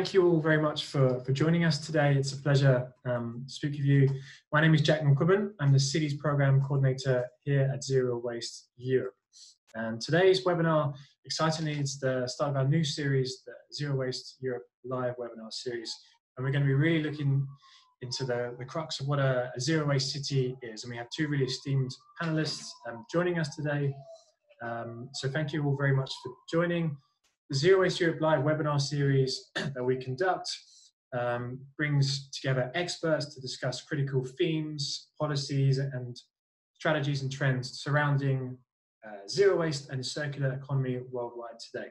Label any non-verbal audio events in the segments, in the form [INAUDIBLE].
thank you all very much for, for joining us today. It's a pleasure um, to speak with you. My name is Jack McQuibban. I'm the Cities Program Coordinator here at Zero Waste Europe. And today's webinar, excitingly, is the start of our new series, the Zero Waste Europe live webinar series. And we're going to be really looking into the, the crux of what a, a zero waste city is. And we have two really esteemed panelists um, joining us today. Um, so thank you all very much for joining. The Zero Waste Europe Live webinar series [CLEARS THROAT] that we conduct um, brings together experts to discuss critical themes, policies, and strategies and trends surrounding uh, zero waste and circular economy worldwide today.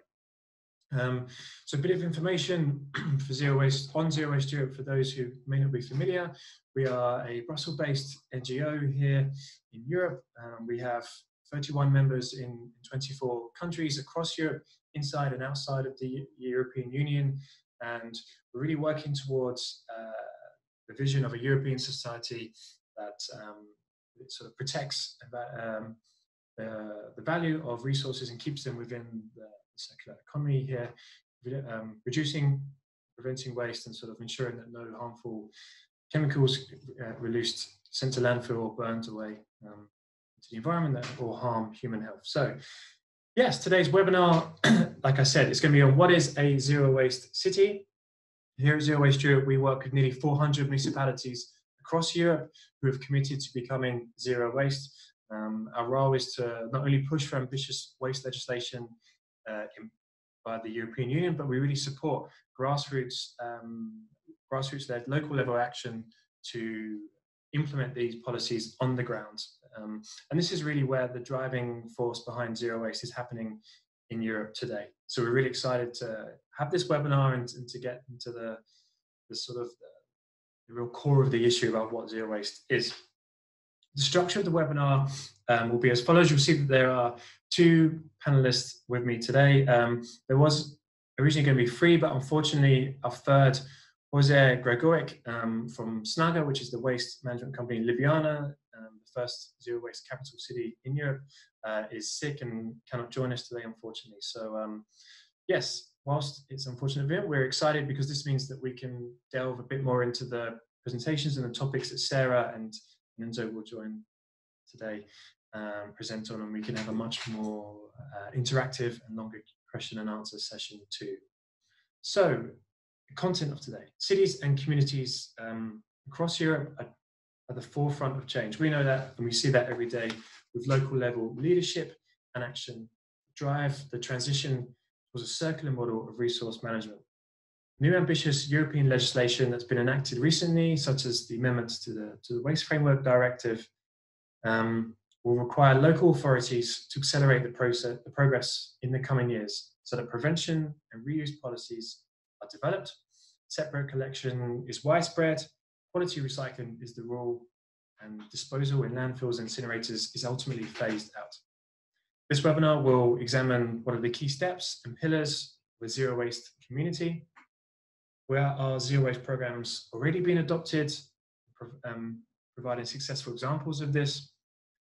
Um, so a bit of information [CLEARS THROAT] for Zero Waste on Zero Waste Europe for those who may not be familiar. We are a Brussels-based NGO here in Europe. Um, we have 31 members in 24 countries across Europe, inside and outside of the European Union. And we're really working towards uh, the vision of a European society that um, sort of protects um, the, the, value of resources and keeps them within the circular economy here, um, reducing, preventing waste and sort of ensuring that no harmful chemicals uh, released sent to landfill or burned away um, to the environment that will harm human health. So Yes, today's webinar, [CLEARS THROAT] like I said, it's going to be on what is a zero waste city. Here at Zero Waste Europe, we work with nearly 400 municipalities across Europe who have committed to becoming zero waste. Um, our role is to not only push for ambitious waste legislation uh, in, by the European Union, but we really support grassroots, um, grassroots-led local level action to implement these policies on the ground. Um, and this is really where the driving force behind zero waste is happening in Europe today. So we're really excited to have this webinar and, and to get into the, the sort of the, the, real core of the issue about what zero waste is. The structure of the webinar um, will be as follows. You'll see that there are two panelists with me today. Um, there was originally going to be three, but unfortunately our third Jože Gregoric um, from Snaga, which is the waste management company in Ljubljana, first zero waste capital city in Europe, uh, is sick and cannot join us today, unfortunately. So, um, yes, whilst it's unfortunate we're excited because this means that we can delve a bit more into the presentations and the topics that Sarah and Enzo will join today um, present on, and we can have a much more uh, interactive and longer question and answer session too. So, content of today. Cities and communities um, across Europe are at the forefront of change. We know that and we see that every day with local level leadership and action drive the transition towards a circular model of resource management. New ambitious European legislation that's been enacted recently, such as the amendments to the, to the Waste Framework Directive, um, will require local authorities to accelerate the, process, the progress in the coming years so that prevention and reuse policies are developed. Separate collection is widespread. Quality recycling is the rule, and disposal in landfills and incinerators is ultimately phased out. This webinar will examine what are the key steps and pillars with zero waste community, where are zero waste programs already being adopted, um, providing successful examples of this,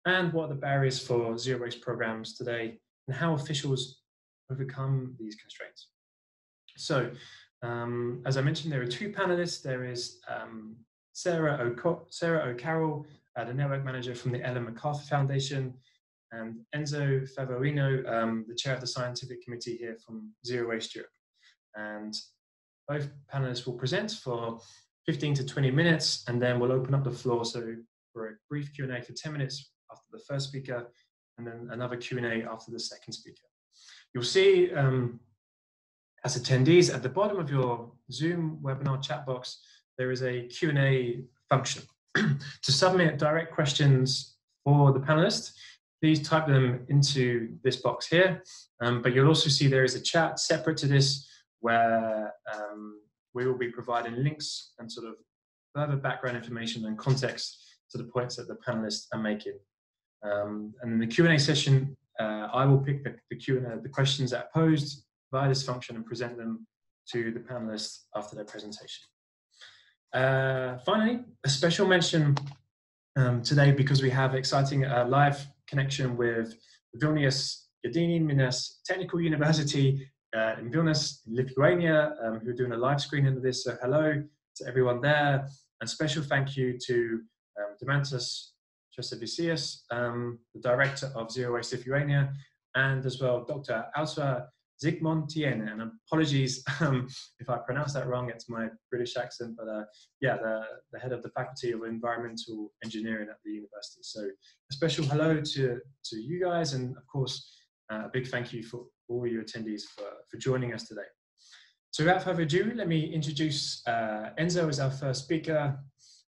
and what are the barriers for zero waste programs today, and how officials overcome these constraints. So, um, as I mentioned, there are two panelists. There is um, Sarah, O'Co Sarah O'Carroll, uh, the network manager from the Ellen MacArthur Foundation, and Enzo Favoino, um, the chair of the scientific committee here from Zero Waste Europe. And both panelists will present for 15 to 20 minutes, and then we'll open up the floor so for a brief Q&A for 10 minutes after the first speaker, and then another Q&A after the second speaker. You'll see um, as attendees, at the bottom of your Zoom webinar chat box, there is a Q&A function. [CLEARS THROAT] to submit direct questions for the panelists, please type them into this box here. Um, but you'll also see there is a chat separate to this where um, we will be providing links and sort of further background information and context to the points that the panelists are making. Um, and in the Q&A session, uh, I will pick the, the Q&A, the questions that are posed via this function and present them to the panelists after their presentation. Uh, finally, a special mention um, today because we have exciting uh, live connection with Vilnius Gedimino Technical University uh, in Vilnius, in Lithuania, um, who are doing a live screening of this. So hello to everyone there, and special thank you to um, Chasavicius, um, the director of Zero Waste Lithuania, and as well Dr. Alsa Zygmuntien. And apologies um, if I pronounce that wrong, it's my British accent, but uh, yeah, the, the head of the Faculty of Environmental Engineering at the university. So a special hello to, to you guys, and of course, uh, a big thank you for all you attendees for, for joining us today. So without further ado, let me introduce uh, Enzo as our first speaker.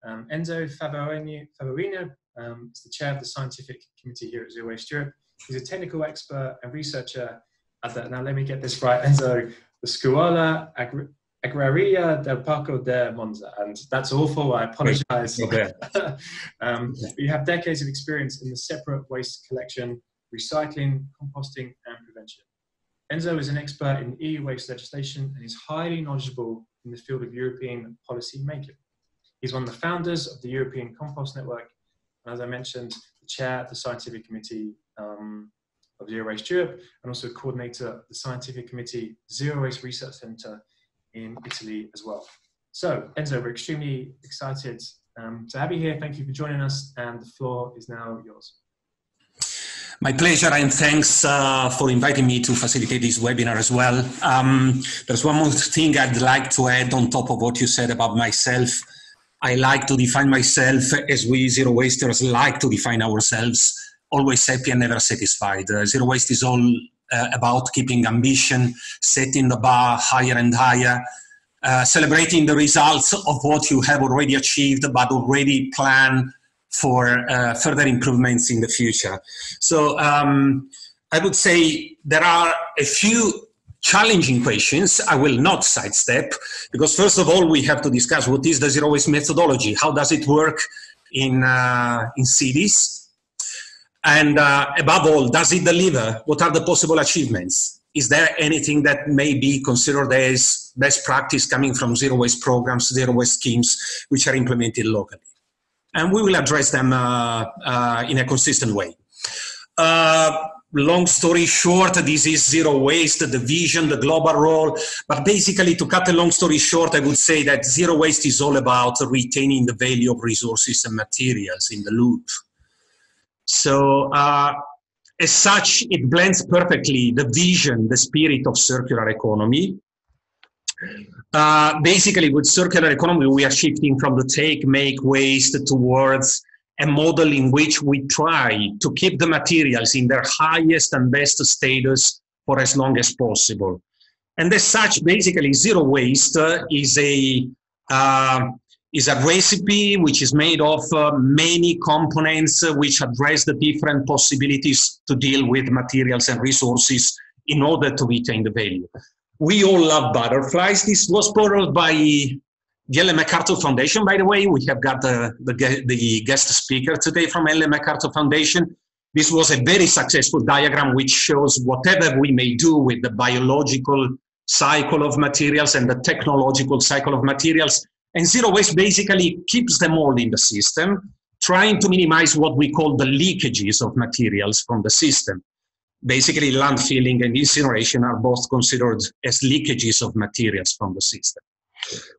Um, Enzo Favoino um, is the chair of the scientific committee here at Zero Waste Europe. He's a technical expert and researcher now let me get this right, Enzo, the Scuola Agraria del Parco de Monza. And that's awful, I apologize. [LAUGHS] Um, you have decades of experience in the separate waste collection, recycling, composting, and prevention. Enzo is an expert in EU waste legislation and is highly knowledgeable in the field of European policy making. He's one of the founders of the European Compost Network, and as I mentioned, the chair of the scientific committee um, of Zero Waste Europe, and also coordinator of the scientific committee Zero Waste Research Centre in Italy as well. So, Enzo, we're extremely excited um, to have you here. Thank you for joining us, and the floor is now yours. My pleasure, and thanks uh, for inviting me to facilitate this webinar as well. Um, there's one more thing I'd like to add on top of what you said about myself. I like to define myself as we zero wasters like to define ourselves, always happy and never satisfied. Uh, zero waste is all uh, about keeping ambition, setting the bar higher and higher, uh, celebrating the results of what you have already achieved, but already plan for uh, further improvements in the future. So um, I would say there are a few challenging questions I will not sidestep because first of all we have to discuss what is the zero waste methodology, how does it work in, uh, in cities, and uh, above all, does it deliver? What are the possible achievements? Is there anything that may be considered as best practice coming from zero waste programs, zero waste schemes, which are implemented locally? and we will address them uh, uh, in a consistent way. Uh, long story short, this is zero waste, the vision, the global role. But basically, to cut a long story short, I would say that zero waste is all about retaining the value of resources and materials in the loop. So, uh, as such, it blends perfectly the vision, the spirit of circular economy, uh, basically, with circular economy, we are shifting from the take, make, waste towards a model in which we try to keep the materials in their highest and best status for as long as possible. And as such, basically, zero waste uh, is a uh, is a recipe which is made of uh, many components uh, which address the different possibilities to deal with materials and resources in order to retain the value we all love butterflies. This was borrowed by the Ellen MacArthur Foundation, by the way. We have got the, the, the guest speaker today from Ellen MacArthur Foundation. This was a very successful diagram which shows whatever we may do with the biological cycle of materials and the technological cycle of materials. And zero waste basically keeps them all in the system, trying to minimize what we call the leakages of materials from the system basically landfilling and incineration are both considered as leakages of materials from the system.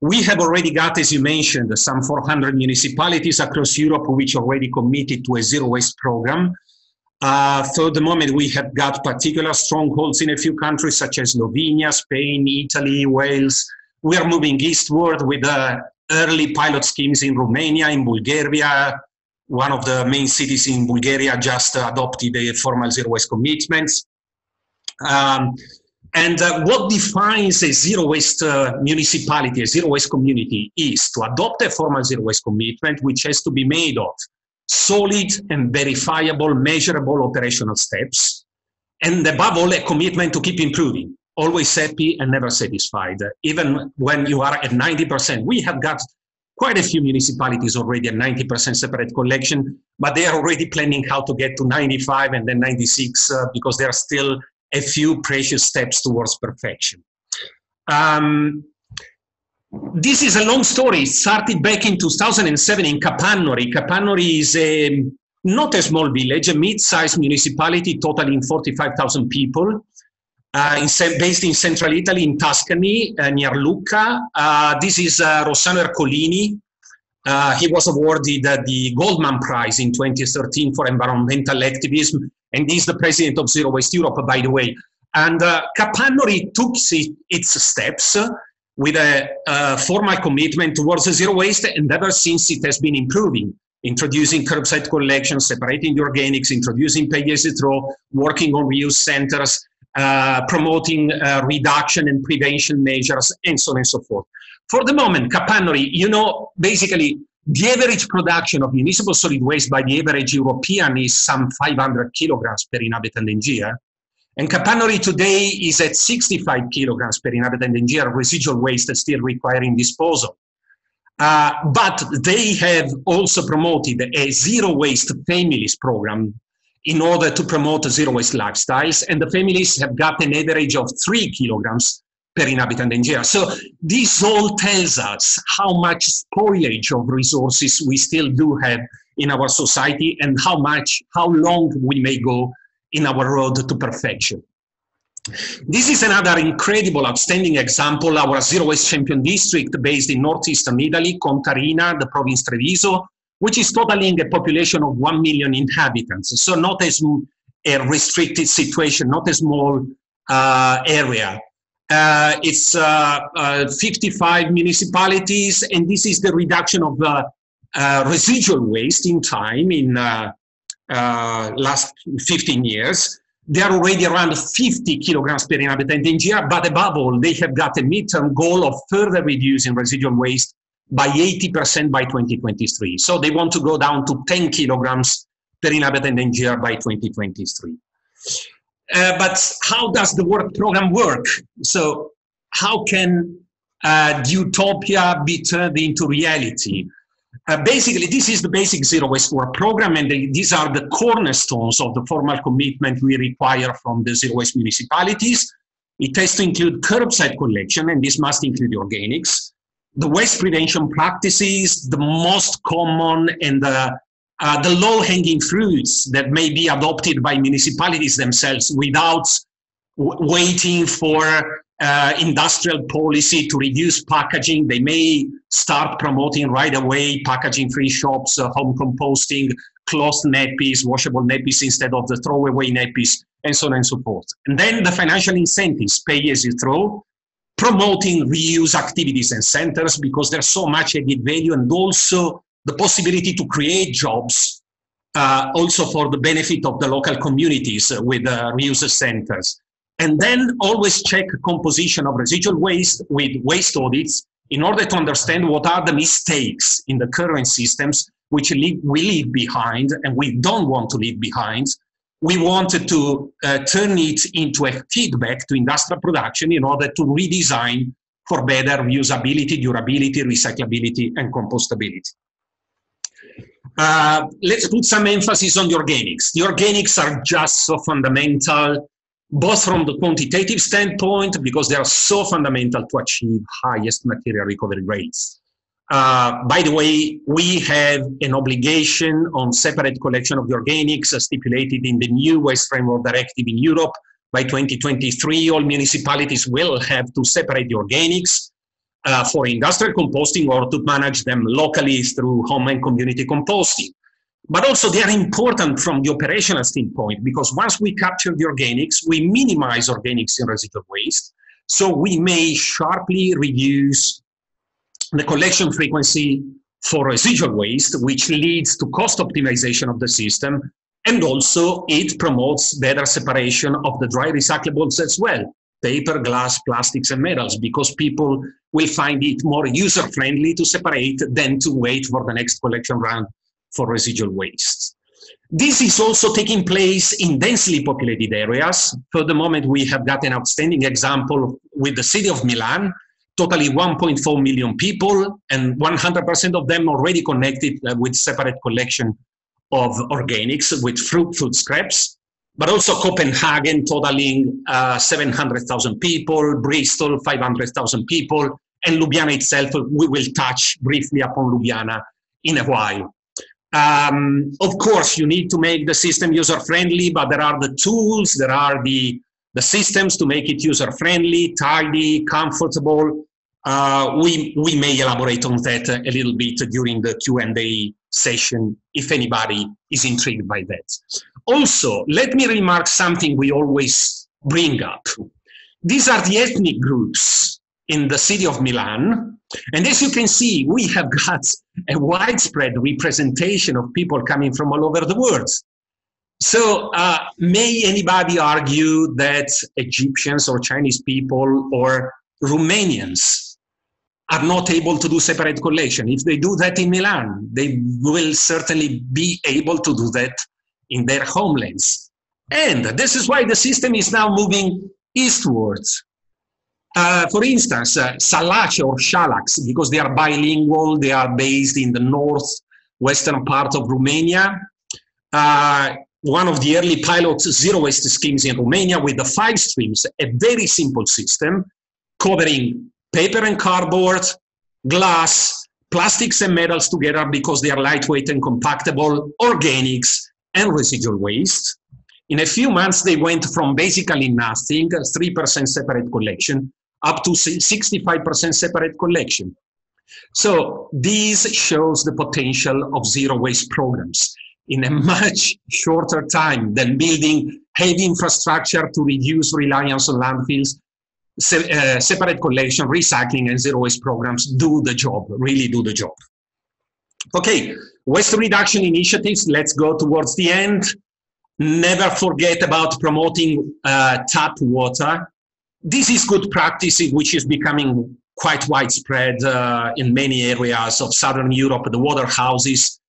We have already got, as you mentioned, some 400 municipalities across Europe which already committed to a zero waste program. Uh, for the moment, we have got particular strongholds in a few countries such as Slovenia, Spain, Italy, Wales. We are moving eastward with uh, early pilot schemes in Romania, in Bulgaria, one of the main cities in Bulgaria just adopted a formal zero waste commitments. Um, and uh, what defines a zero waste uh, municipality, a zero waste community, is to adopt a formal zero waste commitment, which has to be made of solid and verifiable, measurable operational steps, and above all, a commitment to keep improving, always happy and never satisfied. Even when you are at 90%, we have got quite a few municipalities already at 90% separate collection, but they are already planning how to get to 95 and then 96 uh, because there are still a few precious steps towards perfection. Um, this is a long story. It started back in 2007 in Capannori. Capannori is a not a small village, a mid-sized municipality totaling 45,000 people. Uh, in, based in central Italy, in Tuscany, uh, near Lucca. Uh, this is uh, Rossano Ercolini. Uh, he was awarded the Goldman Prize in 2013 for environmental activism, and he's the president of Zero Waste Europe, by the way. And Capannori took its steps with a, a formal commitment towards zero waste, and ever since it has been improving introducing curbside collection, separating the organics, introducing pay as you throw, working on reuse centers, uh, promoting uh, reduction and prevention measures, and so on and so forth. For the moment, Capannori, you know, basically the average production of municipal solid waste by the average European is some 500 kilograms per inhabitant and year. And Capannori today is at 65 kilograms per inhabitant and year, residual waste still requiring disposal. Uh, but they have also promoted a zero waste families program in order to promote zero waste lifestyles. And the families have got an average of three kilograms per inhabitant in year. So this all tells us how much spoilage of resources we still do have in our society and how much, how long we may go in our road to perfection. This is another incredible, outstanding example, our zero waste champion district based in northeastern Italy, Contarina, the province Treviso, which is totaling a population of 1 million inhabitants. So not as a restricted situation, not a small uh, area. Uh, it's uh, uh 55 municipalities, and this is the reduction of uh, uh, residual waste in time in last 15 years. They are already around 50 kilograms per inhabitant in year, but above all, they have got a midterm goal of further reducing residual waste by 80% by 2023. So they want to go down to 10 kilograms per inhabitant and year by 2023. Uh, but how does the work program work? So how can uh, utopia be turned into reality? Uh, basically, this is the basic zero waste work program, and they, these are the cornerstones of the formal commitment we require from the zero waste municipalities. It has to include curbside collection, and this must include organics the waste prevention practices, the most common and the, uh, the low-hanging fruits that may be adopted by municipalities themselves without waiting for uh, industrial policy to reduce packaging. They may start promoting right away packaging-free shops, uh, home composting, cloth nappies, washable nappies instead of the throwaway nappies, and so on and so forth. And then the financial incentives, pay as you throw, promoting reuse activities and centers because there's so much added value and also the possibility to create jobs uh, also for the benefit of the local communities with uh, reuse centers. And then always check composition of residual waste with waste audits in order to understand what are the mistakes in the current systems which we leave behind and we don't want to leave behind we wanted to uh, turn it into a feedback to industrial production in order to redesign for better usability, durability, recyclability, and compostability. Uh, let's put some emphasis on the organics. The organics are just so fundamental, both from the quantitative standpoint, because they are so fundamental to achieve highest material recovery rates. Uh, by the way, we have an obligation on separate collection of the organics stipulated in the new Waste Framework Directive in Europe. By 2023, all municipalities will have to separate the organics uh, for industrial composting or to manage them locally through home and community composting. But also they are important from the operational standpoint because once we capture the organics, we minimize organics in residual waste. So we may sharply reduce the collection frequency for residual waste, which leads to cost optimization of the system. And also it promotes better separation of the dry recyclables as well, paper, glass, plastics, and metals, because people will find it more user-friendly to separate than to wait for the next collection round for residual waste. This is also taking place in densely populated areas. For the moment, we have got an outstanding example with the city of Milan, totally 1.4 million people, and 100% of them already connected uh, with separate collection of organics with fruit food scraps. But also Copenhagen, totaling uh, 700,000 people, Bristol, 500,000 people, and Ljubljana itself, we will touch briefly upon Ljubljana in a while. Um, of course, you need to make the system user friendly, but there are the tools, there are the the systems to make it user-friendly, tidy, comfortable. Uh, we, we may elaborate on that a little bit during the Q&A session if anybody is intrigued by that. Also, let me remark something we always bring up. These are the ethnic groups in the city of Milan. And as you can see, we have got a widespread representation of people coming from all over the world. So, uh, may anybody argue that Egyptians or Chinese people or Romanians are not able to do separate collection? If they do that in Milan, they will certainly be able to do that in their homelands. And this is why the system is now moving eastwards. Uh, for instance, uh, Sălacea or Szalacs, because they are bilingual, they are based in the northwestern part of Romania. Uh, one of the early pilot zero waste schemes in Romania with the five streams, a very simple system covering paper and cardboard, glass, plastics and metals together because they are lightweight and compactable, organics, and residual waste. In a few months, they went from basically nothing, 3% separate collection, up to 65% separate collection. So this shows the potential of zero waste programs in a [LAUGHS] much shorter time than building heavy infrastructure to reduce reliance on landfills. Se uh, separate collection, recycling, and zero waste programs do the job, really do the job. Okay, waste reduction initiatives, let's go towards the end. Never forget about promoting uh, tap water. This is good practice, which is becoming quite widespread uh, in many areas of Southern Europe, the water houses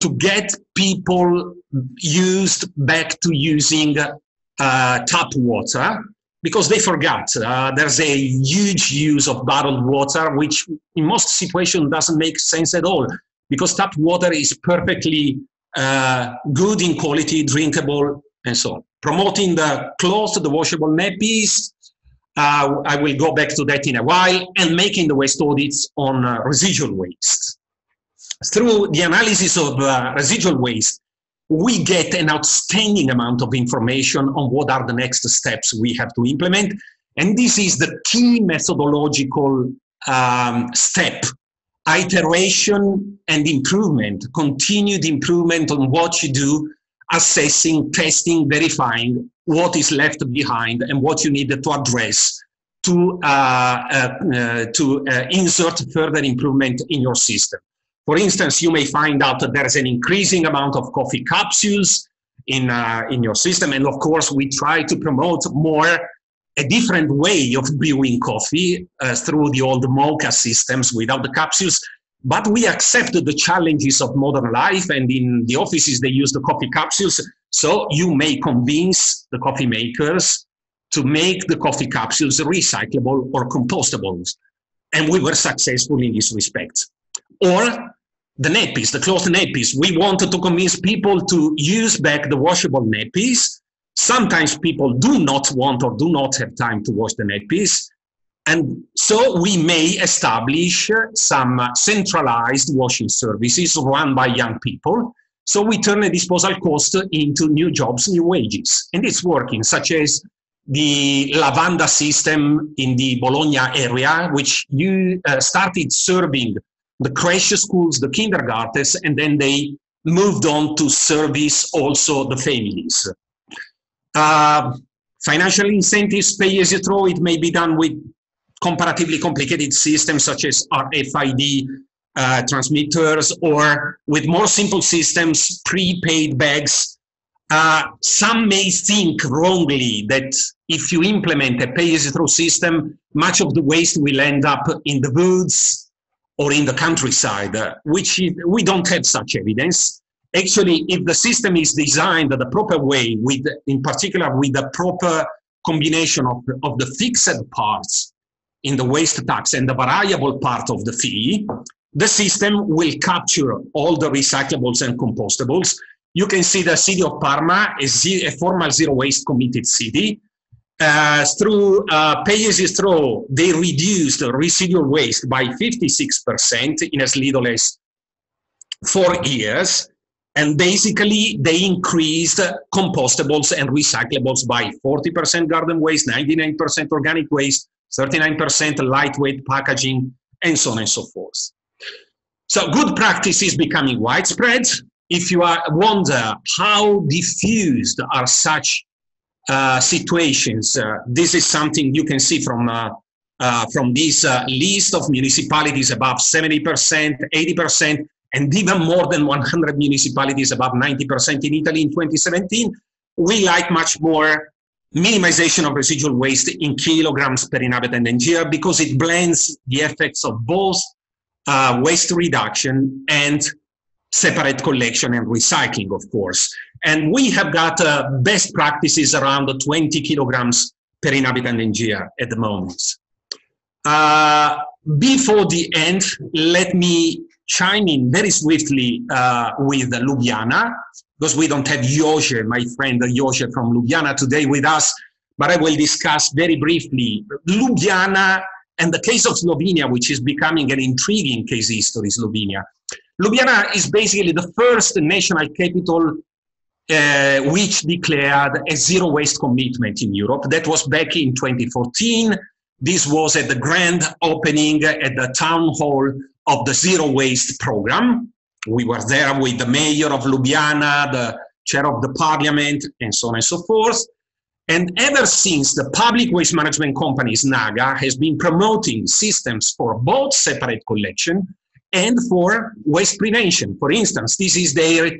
to get people used back to using uh, tap water because they forgot. Uh, there's a huge use of bottled water, which in most situations doesn't make sense at all because tap water is perfectly uh, good in quality, drinkable, and so on. Promoting the closed, the washable nappies. Uh, I will go back to that in a while, and making the waste audits on uh, residual waste through the analysis of uh, residual waste, we get an outstanding amount of information on what are the next steps we have to implement. And this is the key methodological um, step iteration and improvement, continued improvement on what you do, assessing, testing, verifying what is left behind and what you need to address to, uh, uh, uh, to uh, insert further improvement in your system. For instance, you may find out that there's an increasing amount of coffee capsules in, uh, in your system. And of course, we try to promote more a different way of brewing coffee uh, through the old mocha systems without the capsules. But we accept the challenges of modern life, and in the offices they use the coffee capsules. So you may convince the coffee makers to make the coffee capsules recyclable or compostable. And we were successful in this respect. Or the nappies, the cloth nappies. We wanted to convince people to use back the washable nappies. Sometimes people do not want or do not have time to wash the nappies. And so we may establish some centralized washing services run by young people. So we turn the disposal cost into new jobs, new wages. And it's working, such as the Lavanda system in the Bologna area, which you uh, started serving the crash schools, the kindergartens, and then they moved on to service also the families. Uh, financial incentives, pay as you throw, it may be done with comparatively complicated systems such as RFID uh, transmitters or with more simple systems, prepaid bags. Uh, some may think wrongly that if you implement a pay as you throw system, much of the waste will end up in the woods or in the countryside, uh, which we don't have such evidence. Actually, if the system is designed the proper way, with in particular with the proper combination of, of the fixed parts in the waste tax and the variable part of the fee, the system will capture all the recyclables and compostables. You can see the city of Parma is a formal zero waste committed city uh, through uh, pay as you throw, they reduced residual waste by 56% in as little as four years. And basically, they increased compostables and recyclables by 40% garden waste, 99% organic waste, 39% lightweight packaging, and so on and so forth. So good practice is becoming widespread. If you are, wonder how diffused are such uh, situations, uh, this is something you can see from uh, uh from this uh, list of municipalities above 70%, 80%, and even more than 100 municipalities above 90% in Italy in 2017. We like much more minimization of residual waste in kilograms per inhabitant and year because it blends the effects of both uh, waste reduction and separate collection and recycling, of course. And we have got uh, best practices around 20 kilograms per inhabitant in year at the moment. Uh, before the end, let me chime in very swiftly uh, with Ljubljana, because we don't have Jože, my friend Jože from Ljubljana today with us, but I will discuss very briefly Ljubljana and the case of Slovenia, which is becoming an intriguing case history, Slovenia. Ljubljana is basically the first national capital uh, which declared a zero waste commitment in Europe. That was back in 2014. This was at the grand opening at the town hall of the zero waste program. We were there with the mayor of Ljubljana, the chair of the parliament, and so on and so forth. And ever since, the public waste management company Snaga has been promoting systems for both separate collection and for waste prevention. For instance, this is their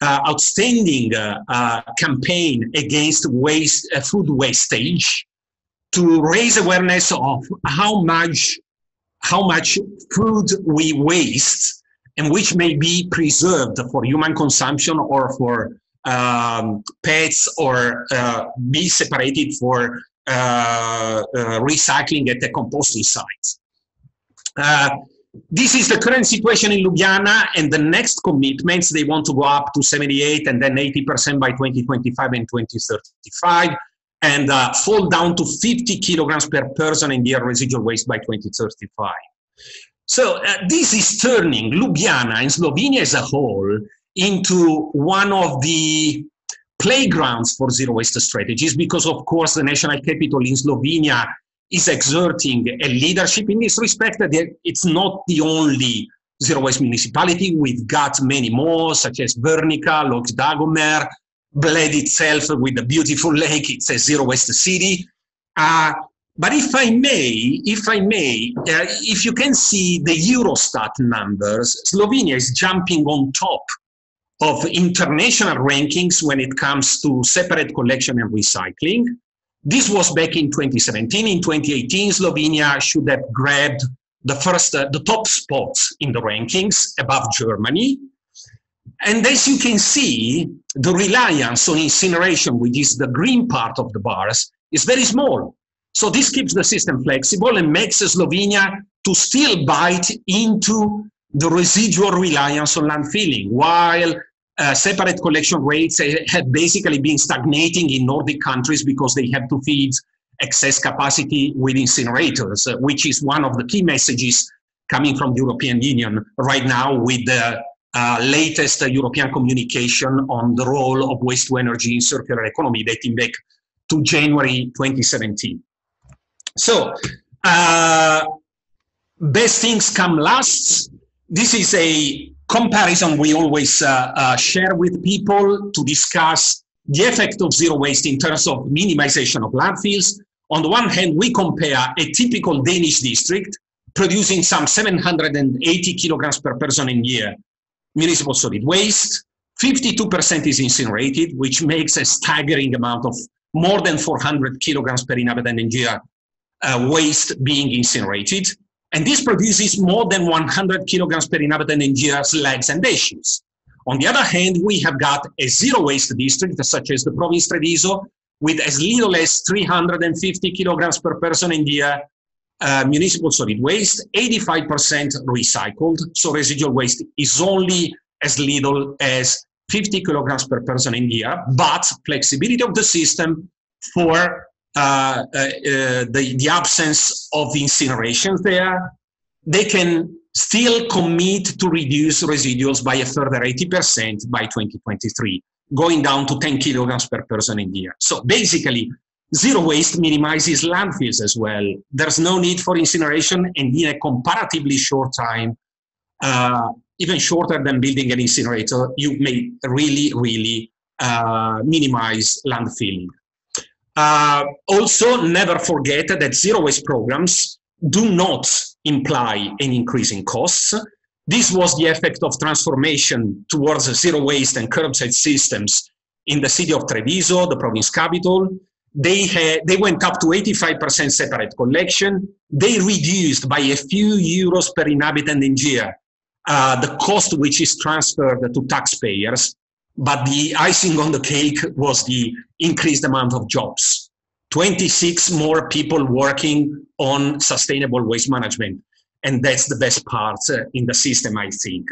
uh, outstanding uh, uh, campaign against waste, uh, food wastage to raise awareness of how much, how much food we waste and which may be preserved for human consumption or for um, pets or uh, be separated for uh, uh, recycling at the composting sites. This is the current situation in Ljubljana, and the next commitments they want to go up to 78 and then 80% by 2025 and 2035, and uh, fall down to 50 kilograms per person in year residual waste by 2035. So uh, this is turning Ljubljana and Slovenia as a whole into one of the playgrounds for zero waste strategies because, of course, the national capital in Slovenia is exerting a leadership in this respect. It's not the only zero waste municipality. We've got many more, such as Vrhnika, Lok Dagomer, Bled itself with a beautiful lake. It's a zero waste city. Uh, but if I may, if I may, uh, if you can see the Eurostat numbers, Slovenia is jumping on top of international rankings when it comes to separate collection and recycling. This was back in 2017. In 2018, Slovenia should have grabbed the first, uh, the top spots in the rankings above Germany. And as you can see, the reliance on incineration, which is the green part of the bars, is very small. So this keeps the system flexible and makes Slovenia to still bite into the residual reliance on landfilling, while uh, separate collection rates have basically been stagnating in Nordic countries because they have to feed excess capacity with incinerators, uh, which is one of the key messages coming from the European Union right now with the uh, latest European communication on the role of waste to energy in circular economy dating back to January 2017. So, uh, best things come last. This is a comparison we always uh, uh, share with people to discuss the effect of zero waste in terms of minimization of landfills. On the one hand, we compare a typical Danish district producing some 780 kilograms per person in year municipal solid waste. 52% is incinerated, which makes a staggering amount of more than 400 kilograms per inhabitant in year uh, waste being incinerated. And this produces more than 100 kilograms per inhabitant in years, legs, and issues. On the other hand, we have got a zero waste district, such as the province Treviso, with as little as 350 kilograms per person in year uh, municipal solid waste, 85% recycled. So residual waste is only as little as 50 kilograms per person in year, but flexibility of the system for the, the absence of incinerations there, they can still commit to reduce residuals by a further 80% by 2023, going down to 10 kilograms per person in the year. So basically, zero waste minimizes landfills as well. There's no need for incineration, and in a comparatively short time, uh, even shorter than building an incinerator, you may really, really uh, minimize landfilling. Uh, also, never forget that zero waste programs do not imply an increase in costs. This was the effect of transformation towards zero waste and curbside systems in the city of Treviso, the province capital. They, had, they went up to 85% separate collection. They reduced by a few euros per inhabitant in year uh, the cost which is transferred to taxpayers. But the icing on the cake was the increased amount of jobs. 26 more people working on sustainable waste management. And that's the best part uh, in the system, I think.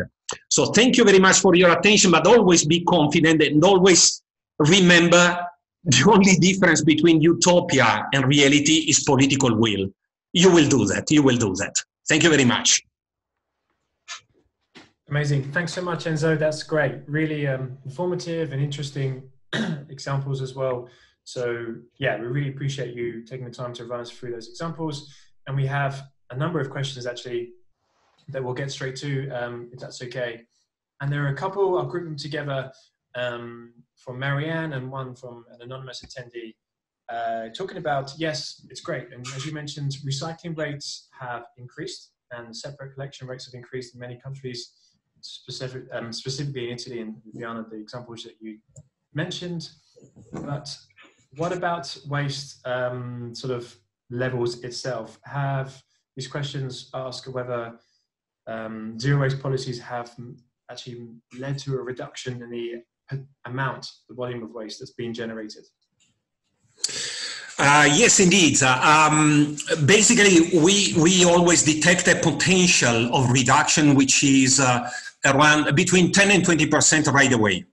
So thank you very much for your attention, but always be confident and always remember the only difference between utopia and reality is political will. You will do that. You will do that. Thank you very much. Amazing. Thanks so much, Enzo. That's great. Really um, informative and interesting [CLEARS THROAT] examples as well. So, yeah, we really appreciate you taking the time to run us through those examples. And we have a number of questions actually that we'll get straight to, um, if that's okay. And there are a couple, I'll group them together um, from Marianne and one from an anonymous attendee. Uh, talking about, yes, it's great. And as you mentioned, recycling rates have increased and separate collection rates have increased in many countries specific, um, specifically in Italy and beyond the examples that you mentioned. But what about waste um, sort of levels itself? Have these questions ask whether um, zero waste policies have actually led to a reduction in the amount, the volume of waste that's being generated? Uh, yes, indeed. Uh, um, basically, we we always detect a potential of reduction, which is uh, around between 10 and 20 percent right away.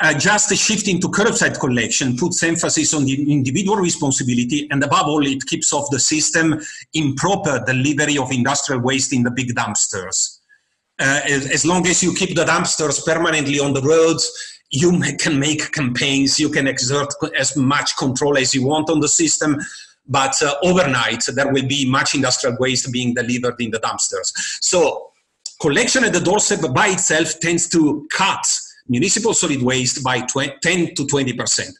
Uh, just shifting to curbside collection puts emphasis on the individual responsibility and above all it keeps off the system improper delivery of industrial waste in the big dumpsters. Uh, as, as, long as you keep the dumpsters permanently on the roads, you can make campaigns, you can exert as much control as you want on the system, but uh, overnight there will be much industrial waste being delivered in the dumpsters. So collection at the doorstep by itself tends to cut municipal solid waste by 10 to 20%.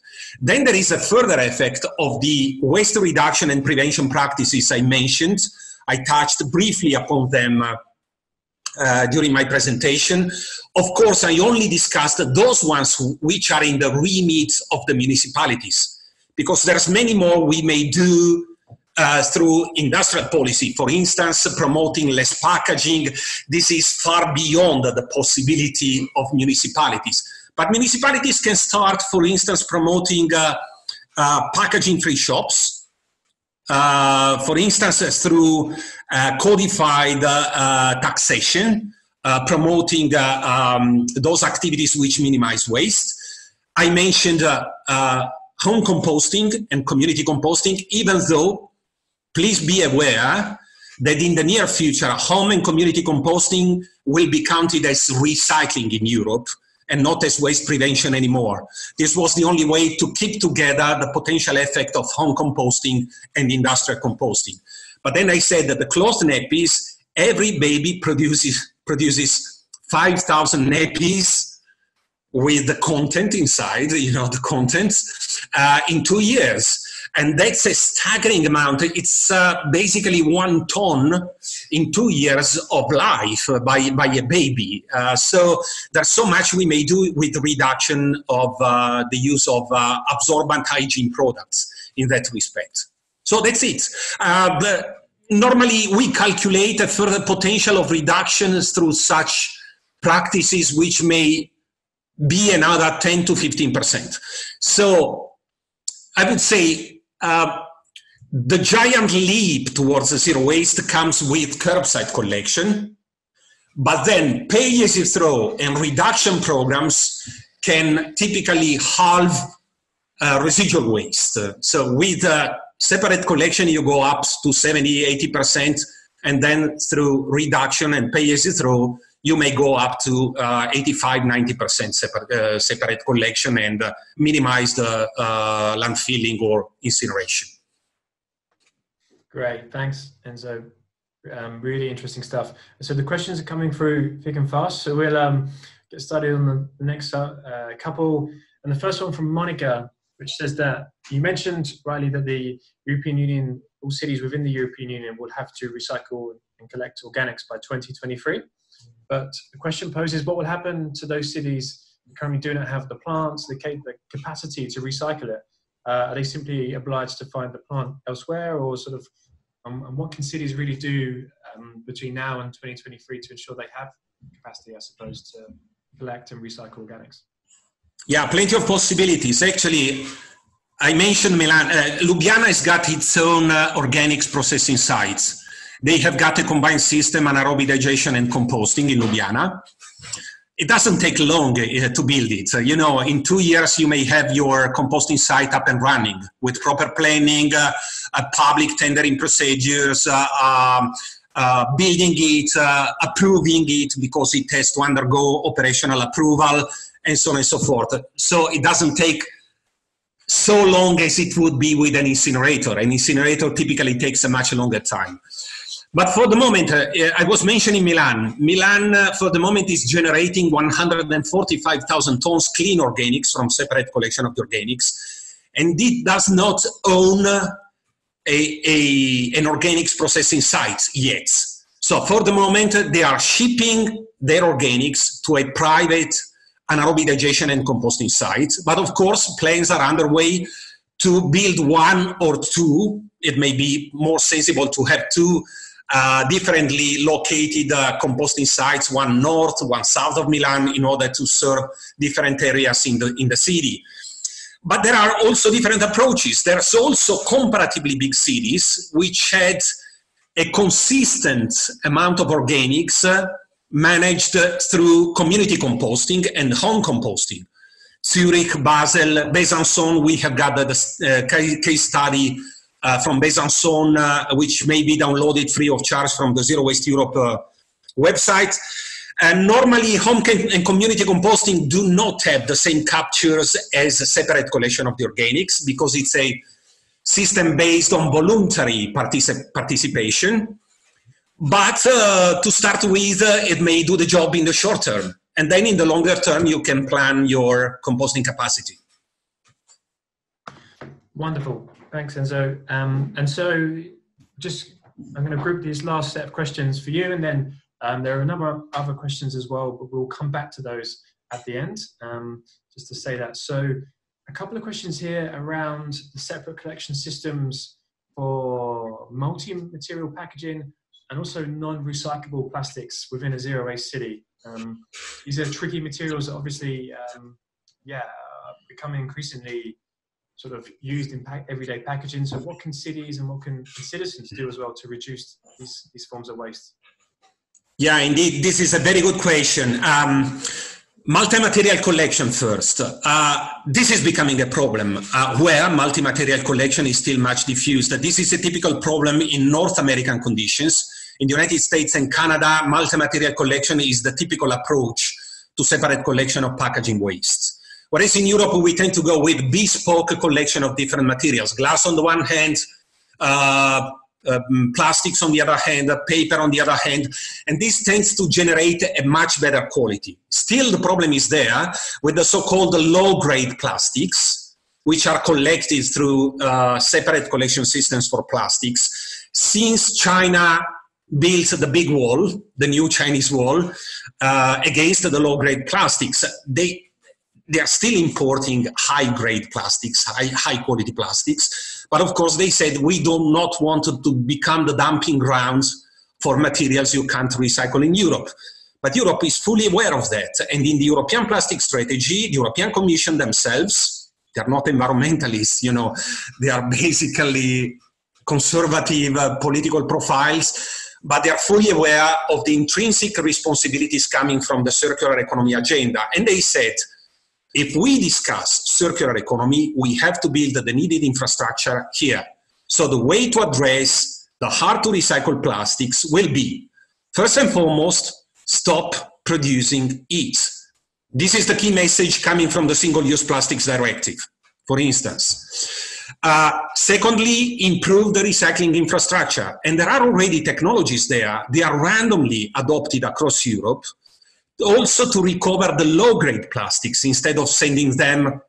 Then there is a further effect of the waste reduction and prevention practices I mentioned. I touched briefly upon them uh, uh, during my presentation. Of course, I only discussed those ones who, which are in the remit of the municipalities, because there's many more we may do uh, through industrial policy, for instance, promoting less packaging. This is far beyond the possibility of municipalities. But municipalities can start, for instance, promoting uh, uh, packaging-free shops, uh, for instance, through uh, codified taxation, promoting um, those activities which minimize waste. I mentioned home composting and community composting, even though please be aware that in the near future, home and community composting will be counted as recycling in Europe and not as waste prevention anymore. This was the only way to keep together the potential effect of home composting and industrial composting. But then I said that the closed nappies, every baby produces, produces 5,000 nappies with the content inside, you know, the contents, uh, in two years and that's a staggering amount. It's uh, basically one ton in two years of life by, by a baby. Uh, so there's so much we may do with the reduction of uh, the use of uh, absorbent hygiene products in that respect. So that's it. Uh, the, normally we calculate a further potential of reductions through such practices which may be another 10 to 15 percent. So I would say uh, the giant leap towards zero waste comes with curbside collection, but then pay as you throw and reduction programs can typically halve uh, residual waste. So with uh, separate collection, you go up to 70, 80%. and then through reduction and pay as you throw, you may go up to uh, 85, 90% separate, uh, separate collection and uh, minimize the uh, landfilling or incineration. Great, thanks, Enzo. Um, really interesting stuff. So the questions are coming through thick and fast. So we'll um, get started on the next uh, couple. And the first one from Monica, which says that you mentioned, rightly that the European Union, all cities within the European Union will have to recycle and collect organics by 2023. But the question poses, what will happen to those cities who currently do not have the plants, the, the capacity to recycle it? Uh, are they simply obliged to find the plant elsewhere or sort of um, and what can cities really do um, between now and 2023 to ensure they have capacity, I suppose, to collect and recycle organics? Yeah, plenty of possibilities. Actually, I mentioned Milan. Uh, Ljubljana has got its own uh, organics processing sites. They have got a combined system, anaerobic digestion and composting in Ljubljana. It doesn't take long uh, to build it. you know, in two years, you may have your composting site up and running with proper planning, uh, public tendering procedures, uh, um, uh, building it, uh, approving it because it has to undergo operational approval, and so on and so forth. So it doesn't take so long as it would be with an incinerator. An incinerator typically takes a much longer time. But for the moment, uh, I was mentioning Milan. Milan, uh, for the moment, is generating 145,000 tons clean organics from separate collection of the organics. And it does not own a, a, an organics processing site yet. So for the moment, they are shipping their organics to a private anaerobic digestion and composting site. But of course, plans are underway to build one or two. It may be more sensible to have two uh, differently located uh, composting sites, one north, one south of Milan, in order to serve different areas in the, in the city. But there are also different approaches. There's also comparatively big cities which had a consistent amount of organics uh, managed through community composting and home composting. Zurich, Basel, Besançon, we have gathered a uh, case study uh, from Besançon, uh, which may be downloaded free of charge from the Zero Waste Europe uh, website. And normally, home and community composting do not have the same captures as a separate collection of the organics because it's a system based on voluntary particip participation. But uh, to start with, uh, it may do the job in the short term. And then in the longer term, you can plan your composting capacity. Wonderful. Thanks, Enzo. Um, and so just, I'm going to group these last set of questions for you, and then um, there are a number of other questions as well, but we'll come back to those at the end, um, just to say that. So a couple of questions here around the separate collection systems for multi-material packaging and also non-recyclable plastics within a zero-waste city. Um, these are tricky materials obviously, um, yeah, becoming increasingly sort of used in everyday packaging. So, what can cities and what can citizens do as well to reduce these, these forms of waste? Yeah, indeed, this is a very good question. Um, multi-material collection first. Uh, this is becoming a problem uh, where multi-material collection is still much diffused. This is a typical problem in North American conditions. In the United States and Canada, multi-material collection is the typical approach to separate collection of packaging waste. Whereas in Europe, we tend to go with bespoke collection of different materials. Glass on the one hand, uh, um, plastics on the other hand, paper on the other hand, and this tends to generate a much better quality. Still, the problem is there with the so-called low-grade plastics, which are collected through uh, separate collection systems for plastics. Since China built the big wall, the new Chinese wall, uh, against the low-grade plastics, they they are still importing high grade plastics, high, high quality plastics. But of course, they said we do not want to become the dumping grounds for materials you can't recycle in Europe. But Europe is fully aware of that. And in the European plastic strategy, the European Commission themselves, they're not environmentalists, you know, they are basically conservative uh, political profiles, but they are fully aware of the intrinsic responsibilities coming from the circular economy agenda. And they said, if we discuss circular economy, we have to build the needed infrastructure here. So the way to address the hard to recycle plastics will be first and foremost, stop producing it. This is the key message coming from the Single Use Plastics Directive, for instance. Uh, secondly, improve the recycling infrastructure. And there are already technologies there. They are randomly adopted across Europe, also to recover the low grade plastics instead of sending them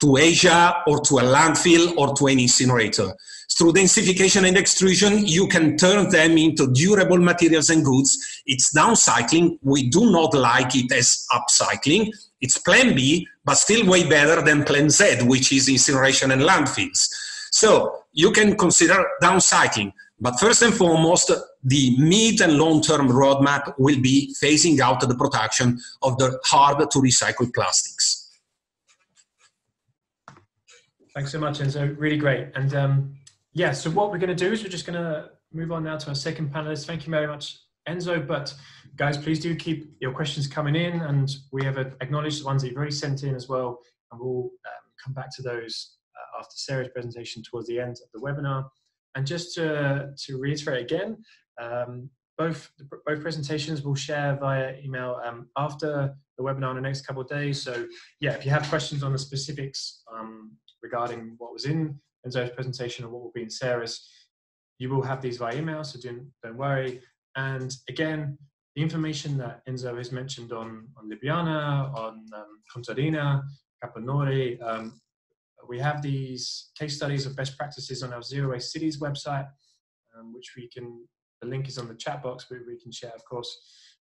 to Asia or to a landfill or to an incinerator. Through densification and extrusion, you can turn them into durable materials and goods. It's downcycling. We do not like it as upcycling. It's plan B, but still way better than plan Z, which is incineration and landfills. So you can consider downcycling. But first and foremost, the mid and long-term roadmap will be phasing out the production of the hard to recycle plastics. Thanks so much, Enzo. Really great. And um, yeah, so what we're going to do is we're just going to move on now to our second panelist. Thank you very much, Enzo. But guys, please do keep your questions coming in, and we have acknowledged the ones that you've already sent in as well, and we'll um, come back to those uh, after Sarah's presentation towards the end of the webinar. And just to, to reiterate again, um, both both presentations will share via email um, after the webinar in the next couple of days. So yeah, if you have questions on the specifics um, regarding what was in Enzo's presentation or what will be in Sarah's, you will have these via email, so don't, don't worry. And again, the information that Enzo has mentioned on, on Ljubljana, on um, Contarina, Capannori, um, we have these case studies of best practices on our Zero Waste Cities website, um, which we can, the link is on the chat box, but we can share, of course,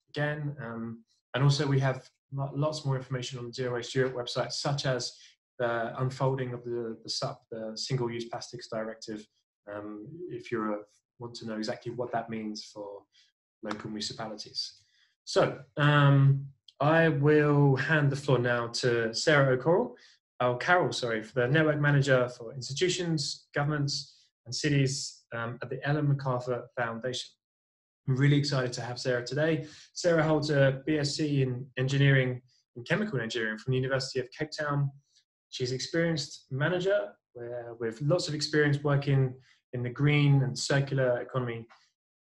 again. Um, and also we have lots more information on the Zero Waste Europe website, such as the unfolding of the, the SUP, the Single Use Plastics Directive, um, if you want to know exactly what that means for local municipalities. So um, I will hand the floor now to Sarah O'Carroll, oh, Carroll, sorry, for the Network Manager for Institutions, Governments and Cities um, at the Ellen MacArthur Foundation. I'm really excited to have Sarah today. Sarah holds a BSc in Engineering and Chemical Engineering from the University of Cape Town She's experienced manager with lots of experience working in the green and circular economy.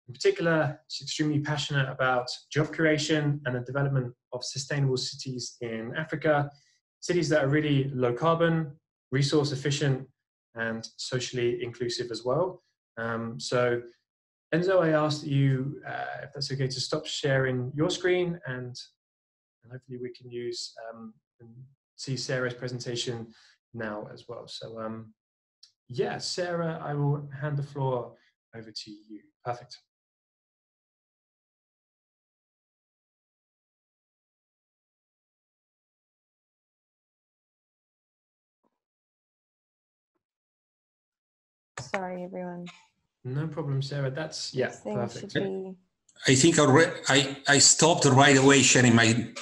In particular, she's extremely passionate about job creation and the development of sustainable cities in Africa, cities that are really low carbon, resource efficient, and socially inclusive as well. Um, so, Enzo, I asked you, uh, if that's okay, to stop sharing your screen and, and hopefully we can use um, see Sarah's presentation now as well. So um, yeah, Sarah, I will hand the floor over to you. Perfect. Sorry, everyone. No problem, Sarah. That's yeah, perfect. Be... I think I, I I stopped right away sharing my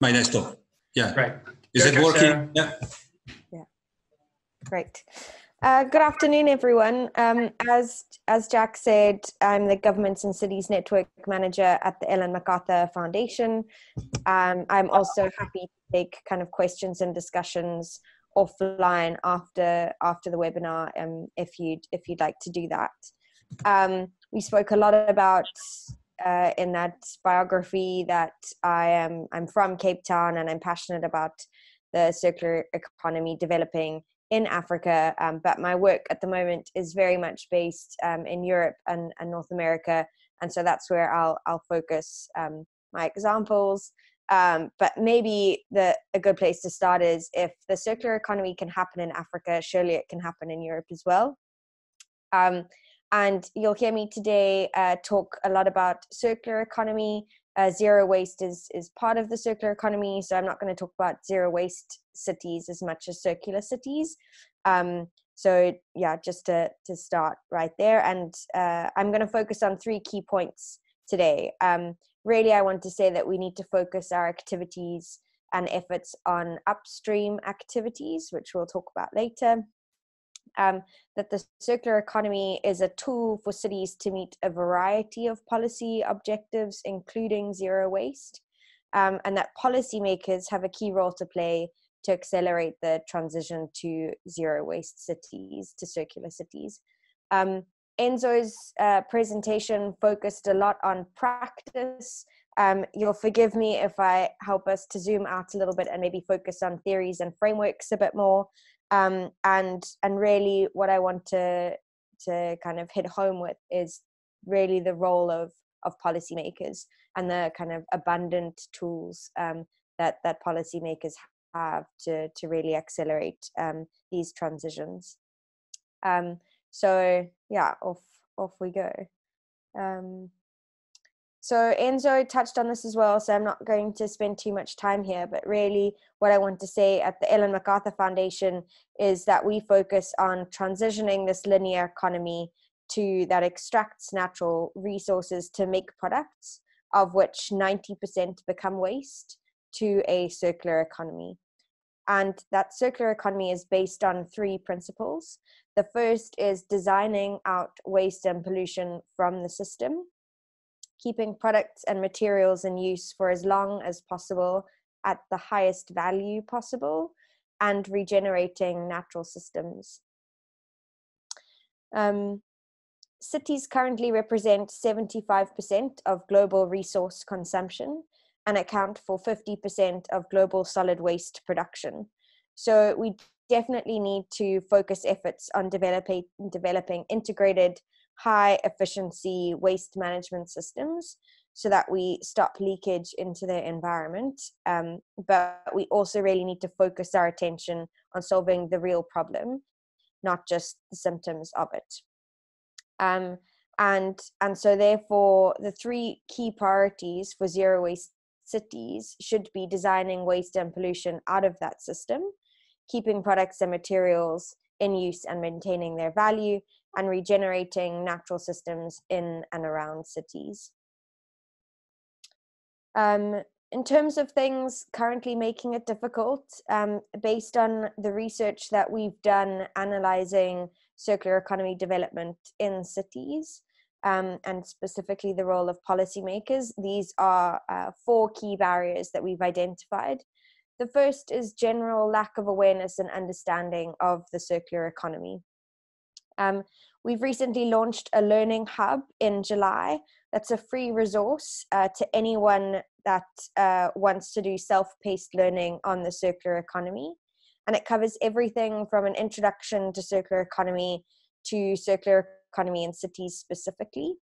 my desktop. Yeah. Right. Is it working? Sarah. Yeah. Yeah. Great. Uh, good afternoon, everyone. Um, as as Jack said, I'm the Governments and Cities Network Manager at the Ellen MacArthur Foundation. Um, I'm also happy to take kind of questions and discussions offline after after the webinar, um, if you'd if you'd like to do that. Um, we spoke a lot about uh, in that biography that I am I'm from Cape Town and I'm passionate about the circular economy developing in Africa. Um, but my work at the moment is very much based um, in Europe and, and, North America, and so that's where I'll I'll focus um, my examples. Um, but maybe the a good place to start is if the circular economy can happen in Africa, surely it can happen in Europe as well. Um, and you'll hear me today uh, talk a lot about circular economy. Uh, zero waste is is part of the circular economy, so I'm not going to talk about zero waste cities as much as circular cities. Um, so yeah, just to to start right there, and uh, I'm going to focus on three key points today. Um, really, I want to say that we need to focus our activities and efforts on upstream activities, which we'll talk about later um, that the circular economy is a tool for cities to meet a variety of policy objectives, including zero waste, um, and that policymakers have a key role to play to accelerate the transition to zero waste cities, to circular cities. Um, Enzo's uh, presentation focused a lot on practice. Um, you'll forgive me if I help us to zoom out a little bit and maybe focus on theories and frameworks a bit more. Um, and and really, what I want to to kind of hit home with is really the role of of policymakers and the kind of abundant tools um, that that policymakers have to to really accelerate um, these transitions. Um, so yeah, off off we go. Um, so Enzo touched on this as well, so I'm not going to spend too much time here. But really, what I want to say at the Ellen MacArthur Foundation is that we focus on transitioning this linear economy to that extracts natural resources to make products, of which 90% become waste, to a circular economy. And that circular economy is based on three principles. The first is designing out waste and pollution from the system keeping products and materials in use for as long as possible at the highest value possible, and regenerating natural systems. Um, cities currently represent 75% of global resource consumption and account for 50% of global solid waste production. So we definitely need to focus efforts on developing, developing integrated high efficiency waste management systems so that we stop leakage into the environment. Um, but we also really need to focus our attention on solving the real problem, not just the symptoms of it. Um, and and so therefore, the three key priorities for zero waste cities should be designing waste and pollution out of that system, keeping products and materials in use and maintaining their value, and regenerating natural systems in and around cities. Um, in terms of things currently making it difficult, um, based on the research that we've done analyzing circular economy development in cities, um, and specifically the role of policymakers, these are uh, four key barriers that we've identified. The first is general lack of awareness and understanding of the circular economy. Um, we've recently launched a learning hub in July. That's a free resource uh, to anyone that uh, wants to do self paced learning on the circular economy. And it covers everything from an introduction to circular economy to circular economy in cities specifically.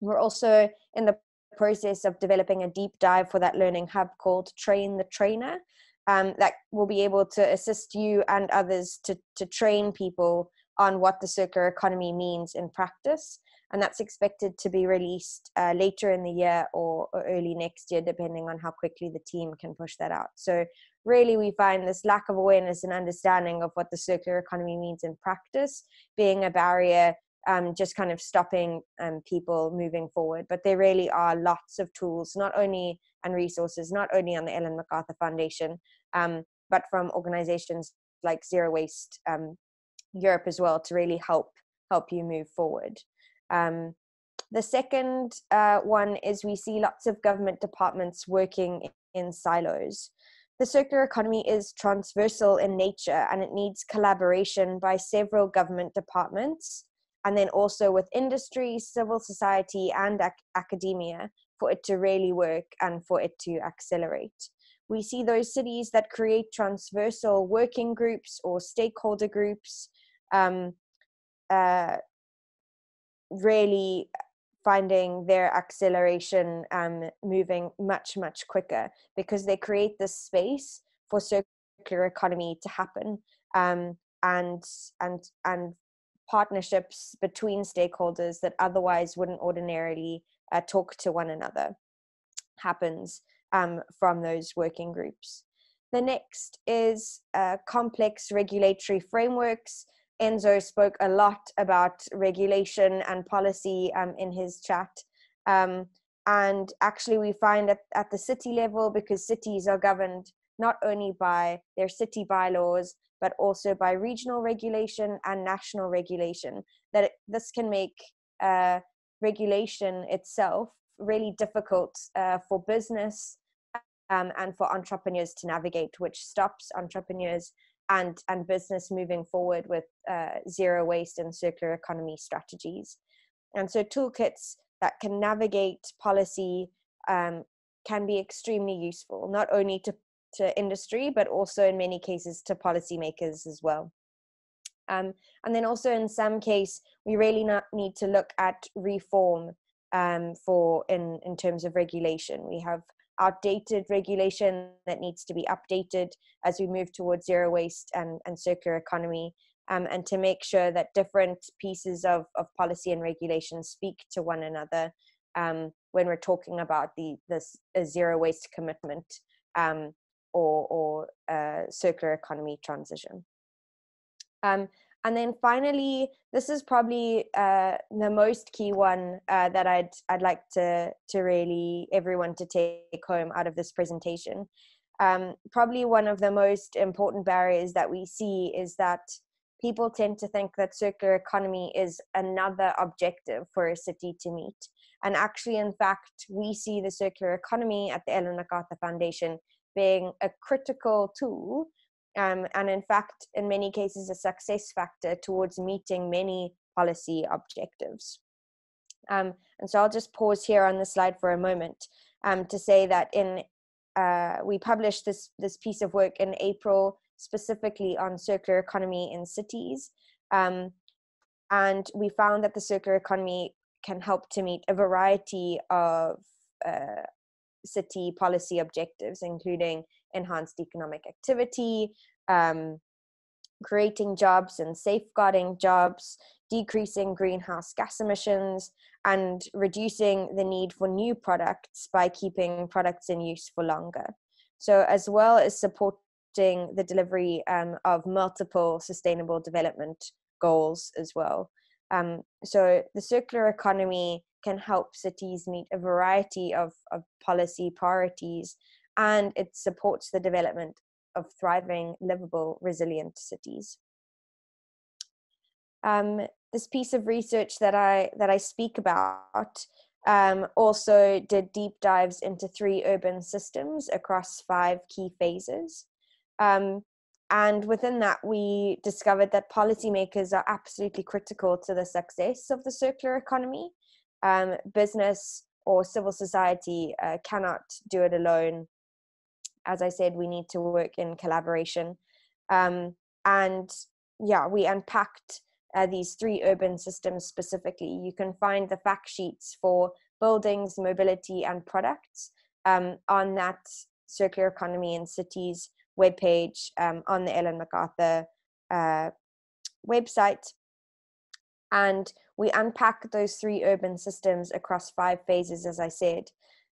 We're also in the process of developing a deep dive for that learning hub called Train the Trainer. Um, that will be able to assist you and others to, to train people on what the circular economy means in practice. And that's expected to be released uh, later in the year or, or, early next year, depending on how quickly the team can push that out. So, really, we find this lack of awareness and understanding of what the circular economy means in practice being a barrier, um, just kind of stopping um, people moving forward. But there really are lots of tools, not only and resources, not only on the Ellen MacArthur Foundation, um, but from organizations like Zero Waste um, Europe as well to really help help you move forward. Um, the second uh, one is we see lots of government departments working in silos. The circular economy is transversal in nature and it needs collaboration by several government departments and then also with industry, civil society, and ac- academia for it to really work and for it to accelerate. We see those cities that create transversal working groups or stakeholder groups um, uh, really finding their acceleration um, moving much much quicker because they create this space for circular economy to happen um, and and and partnerships between stakeholders that otherwise wouldn't ordinarily uh, talk to one another happens um, from those working groups. The next is uh, complex regulatory frameworks Enzo spoke a lot about regulation and policy um, in his chat. Um, and actually, we find at, at the city level, because cities are governed not only by their city bylaws, but also by regional regulation and national regulation, that it, this can make uh, regulation itself really difficult uh, for business um, and for entrepreneurs to navigate, which stops entrepreneurs and and business moving forward with uh, zero waste and circular economy strategies. And so toolkits that can navigate policy um, can be extremely useful, not only to, to industry, but also in many cases to policymakers as well. Um, and then also in some case, we really not need to look at reform um, for in, in terms of regulation. We have outdated regulation that needs to be updated as we move towards zero waste and, and circular economy um, and to make sure that different pieces of, of policy and regulation speak to one another um, when we're talking about the this zero waste commitment um, or, or uh, circular economy transition. Um, and then finally, this is probably uh, the most key one uh, that I'd I'd like to to really everyone to take home out of this presentation. Um, probably one of the most important barriers that we see is that people tend to think that circular economy is another objective for a city to meet. And actually, in fact, we see the circular economy at the Ellen MacArthur Foundation being a critical tool um, and in fact, in many cases, a success factor towards meeting many policy objectives. Um, and so I'll just pause here on the slide for a moment um, to say that in uh, we published this this piece of work in April specifically on circular economy in cities, um, and we found that the circular economy can help to meet a variety of uh, city policy objectives, including enhanced economic activity, um, creating jobs and safeguarding jobs, decreasing greenhouse gas emissions, and reducing the need for new products by keeping products in use for longer. So, as well as supporting the delivery um, of multiple sustainable development goals as well. Um, so, the circular economy can help cities meet a variety of, of policy priorities and it supports the development of thriving, livable, resilient cities. Um, this piece of research that I that I speak about um, also did deep dives into three urban systems across five key phases. Um, and within that, we discovered that policymakers are absolutely critical to the success of the circular economy. Um, business or civil society uh, cannot do it alone as I said, we need to work in collaboration. Um, and yeah, we unpacked uh, these three urban systems specifically. You can find the fact sheets for buildings, mobility, and products um, on that circular economy in cities webpage um, on the Ellen MacArthur uh, website. And we unpack those three urban systems across five phases, as I said.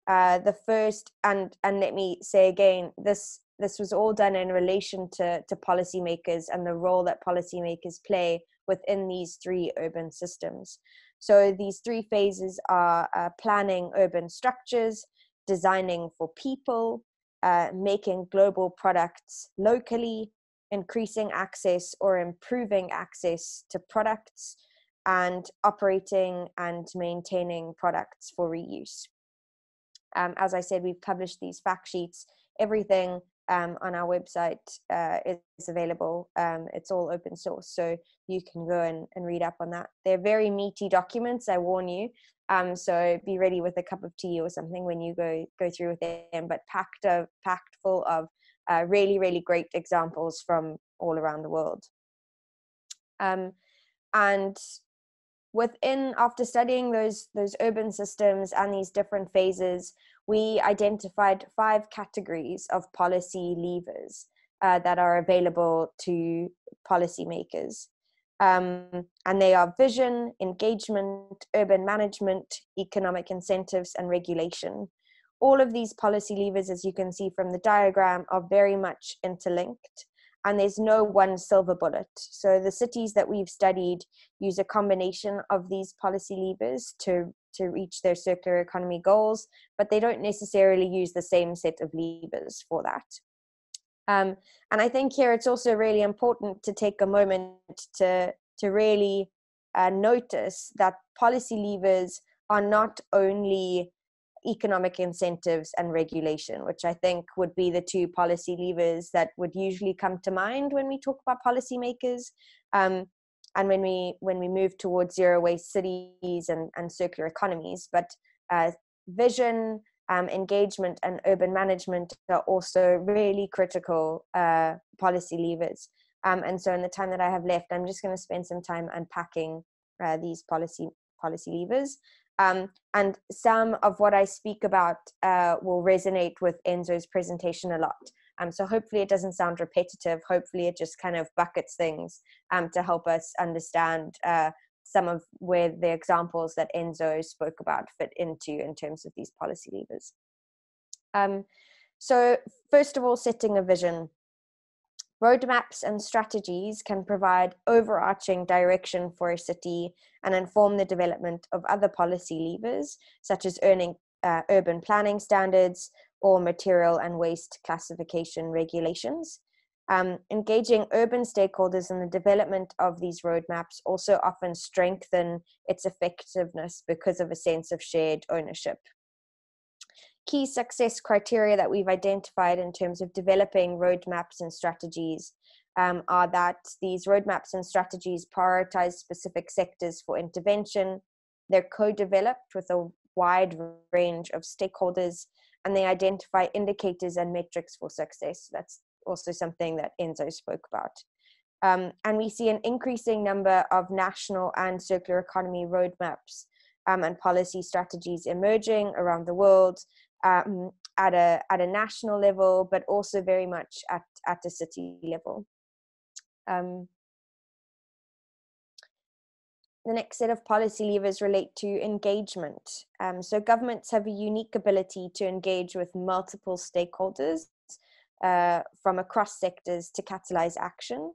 Uh, the first and and let me say again this this was all done in relation to to policymakers and the role that policymakers play within these three urban systems so these three phases are uh, planning urban structures designing for people uh, making global products locally increasing access or improving access to products and operating and maintaining products for reuse um, as I said, we've published these fact sheets. Everything um, on our website uh, is available. Um, it's all open source, so you can go and, and, read up on that. They're very meaty documents, I warn you. Um, so be ready with a cup of tea or something when you go go through with them. But packed of packed full of uh, really really great examples from all around the world. Um, and within after studying those those urban systems and these different phases we identified five categories of policy levers uh, that are available to policymakers. Um, and they are vision engagement urban management economic incentives and regulation. All of these policy levers as you can see from the diagram are very much interlinked and there's no one silver bullet. So the cities that we've studied use a combination of these policy levers to to reach their circular economy goals, but they don't necessarily use the same set of levers for that. Um, and I think here it's also really important to take a moment to to really uh, notice that policy levers are not only economic incentives and regulation, which I think would be the two policy levers that would usually come to mind when we talk about policymakers. Um, and when we when we move towards zero waste cities and, and circular economies, but uh, vision, um, engagement, and urban management are also really critical uh, policy levers. Um, and so, in the time that I have left, I'm just going to spend some time unpacking uh, these policy policy levers. Um, and some of what I speak about uh, will resonate with Enzo's presentation a lot. Um, so hopefully it doesn't sound repetitive. Hopefully it just kind of buckets things um, to help us understand uh, some of where the examples that Enzo spoke about fit into in terms of these policy levers. Um, so first of all, setting a vision. Roadmaps and strategies can provide overarching direction for a city and inform the development of other policy levers, such as earning, uh, urban planning standards or material and waste classification regulations. Um, engaging urban stakeholders in the development of these roadmaps also often strengthen its effectiveness because of a sense of shared ownership key success criteria that we've identified in terms of developing roadmaps and strategies um, are that these roadmaps and strategies prioritize specific sectors for intervention. They're co developed with a wide range of stakeholders and they identify indicators and metrics for success. That's also something that Enzo spoke about. Um, and we see an increasing number of national and circular economy roadmaps um, and policy strategies emerging around the world um, at a at a national level, but also very much at at a city level. Um, the next set of policy levers relate to engagement. Um, so governments have a unique ability to engage with multiple stakeholders uh, from across sectors to catalyze action.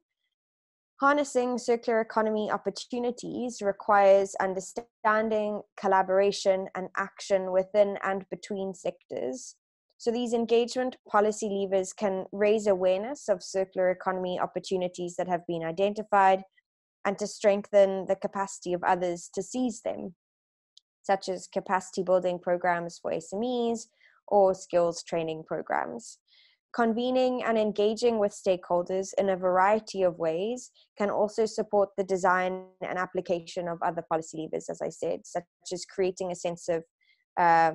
Harnessing circular economy opportunities requires understanding, collaboration, and action within and between sectors. So, these engagement policy levers can raise awareness of circular economy opportunities that have been identified and to strengthen the capacity of others to seize them, such as capacity building programs for SMEs or skills training programs. Convening and engaging with stakeholders in a variety of ways can also support the design and application of other policy levers, as I said, such as creating a sense of uh,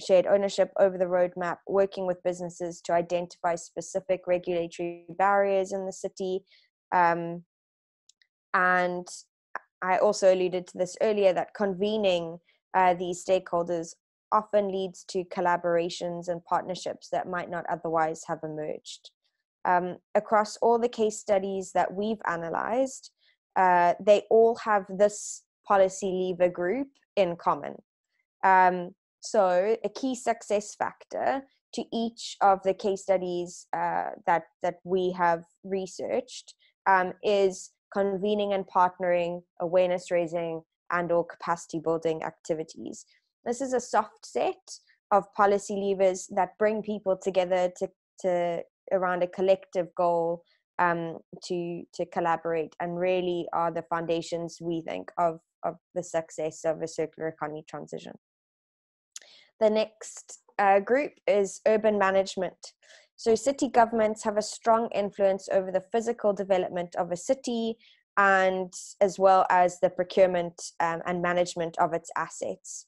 shared ownership over the roadmap, working with businesses to identify specific regulatory barriers in the city. Um, and I also alluded to this earlier that convening uh, these stakeholders often leads to collaborations and partnerships that might not otherwise have emerged. Um, across all the case studies that we've analyzed, uh, they all have this policy lever group in common. Um, so, a key success factor to each of the case studies uh, that that we have researched um, is convening and partnering, awareness raising, and or capacity building activities. This is a soft set of policy levers that bring people together to, to around a collective goal um, to to collaborate and really are the foundations we think of of the success of a circular economy transition. The next uh, group is urban management. So city governments have a strong influence over the physical development of a city and as well as the procurement um, and management of its assets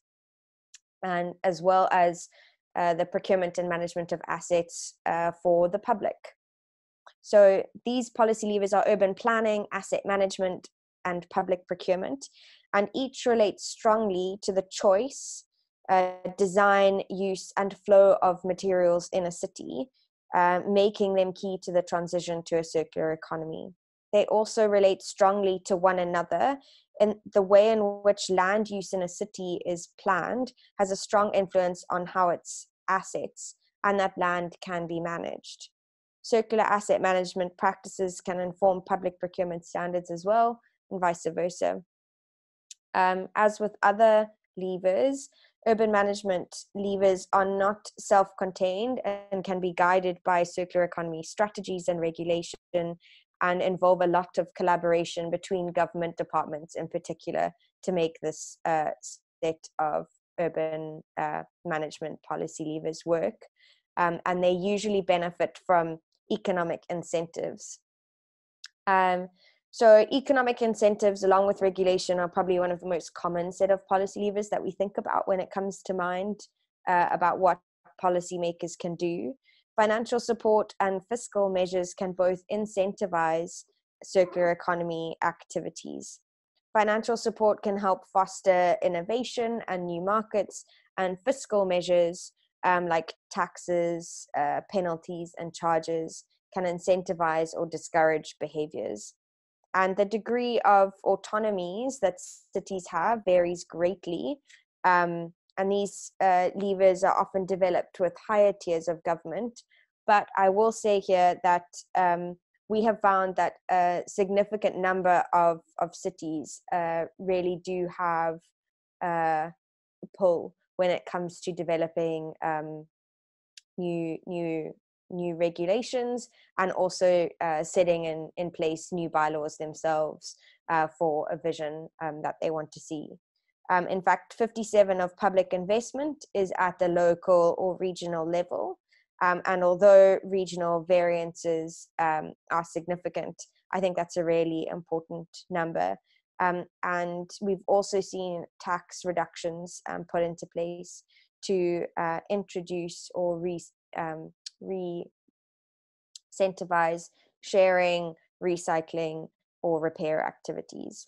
and as well as uh, the procurement and management of assets uh, for the public. So these policy levers are urban planning, asset management, and public procurement, and each relates strongly to the choice, uh, design, use, and flow of materials in a city, uh, making them key to the transition to a circular economy. They also relate strongly to one another and the way in which land use in a city is planned has a strong influence on how its assets and that land can be managed. Circular asset management practices can inform public procurement standards as well, and vice versa. Um, as with other levers, urban management levers are not self contained and can be guided by circular economy strategies and regulation and involve a lot of collaboration between government departments in particular to make this uh, set of urban uh, management policy levers work. Um, and they usually benefit from economic incentives. Um, so economic incentives along with regulation are probably one of the most common set of policy levers that we think about when it comes to mind uh, about what policymakers can do. Financial support and fiscal measures can both incentivize circular economy activities. Financial support can help foster innovation and new markets, and fiscal measures um, like taxes, uh, penalties, and charges can incentivize or discourage behaviors and the degree of autonomies that cities have varies greatly. Um, and these uh, levers are often developed with higher tiers of government. But I will say here that um, we have found that a significant number of, of cities uh, really do have uh, pull when it comes to developing um, new new new regulations and also uh, setting in, in place new bylaws themselves uh, for a vision um, that they want to see. Um, in fact, 57 of public investment is at the local or regional level. Um, and although regional variances um, are significant, I think that's a really important number. Um, and we've also seen tax reductions um, put into place to uh, introduce or re, um, re incentivize sharing, recycling, or repair activities.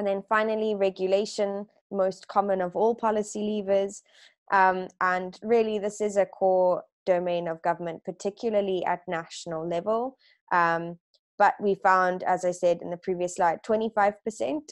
And then finally, regulation, most common of all policy levers. Um, and really, this is a core domain of government, particularly at national level. Um, but we found, as I said in the previous slide, 25%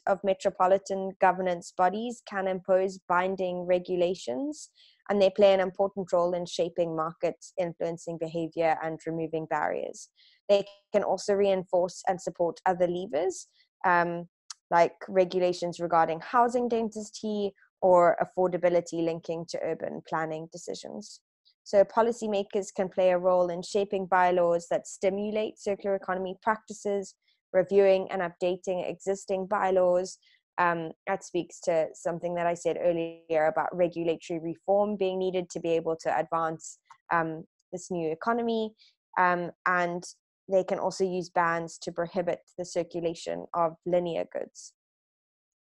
of metropolitan governance bodies can impose binding regulations and they play an important role in shaping markets, influencing behavior, and removing barriers. They can also reinforce and support other levers, um, like regulations regarding housing density or affordability linking to urban planning decisions. So, policymakers can play a role in shaping bylaws that stimulate circular economy practices, reviewing and updating existing bylaws, um, that speaks to something that I said earlier about regulatory reform being needed to be able to advance um, this new economy. Um, and they can also use bans to prohibit the circulation of linear goods.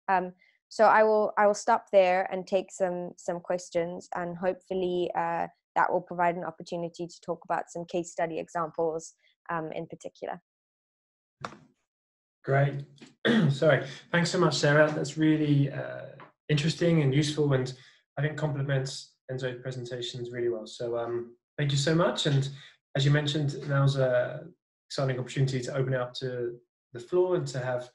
Um, so I will I will stop there and take some some questions, and hopefully uh, that will provide an opportunity to talk about some case study examples um, in particular. Great. [CLEARS THROAT] Sorry. Thanks so much, Sarah. That's really uh, interesting and useful, and I think complements Enzo's presentations really well. So um, thank you so much. And as you mentioned, now's a exciting opportunity to open it up to the floor and to have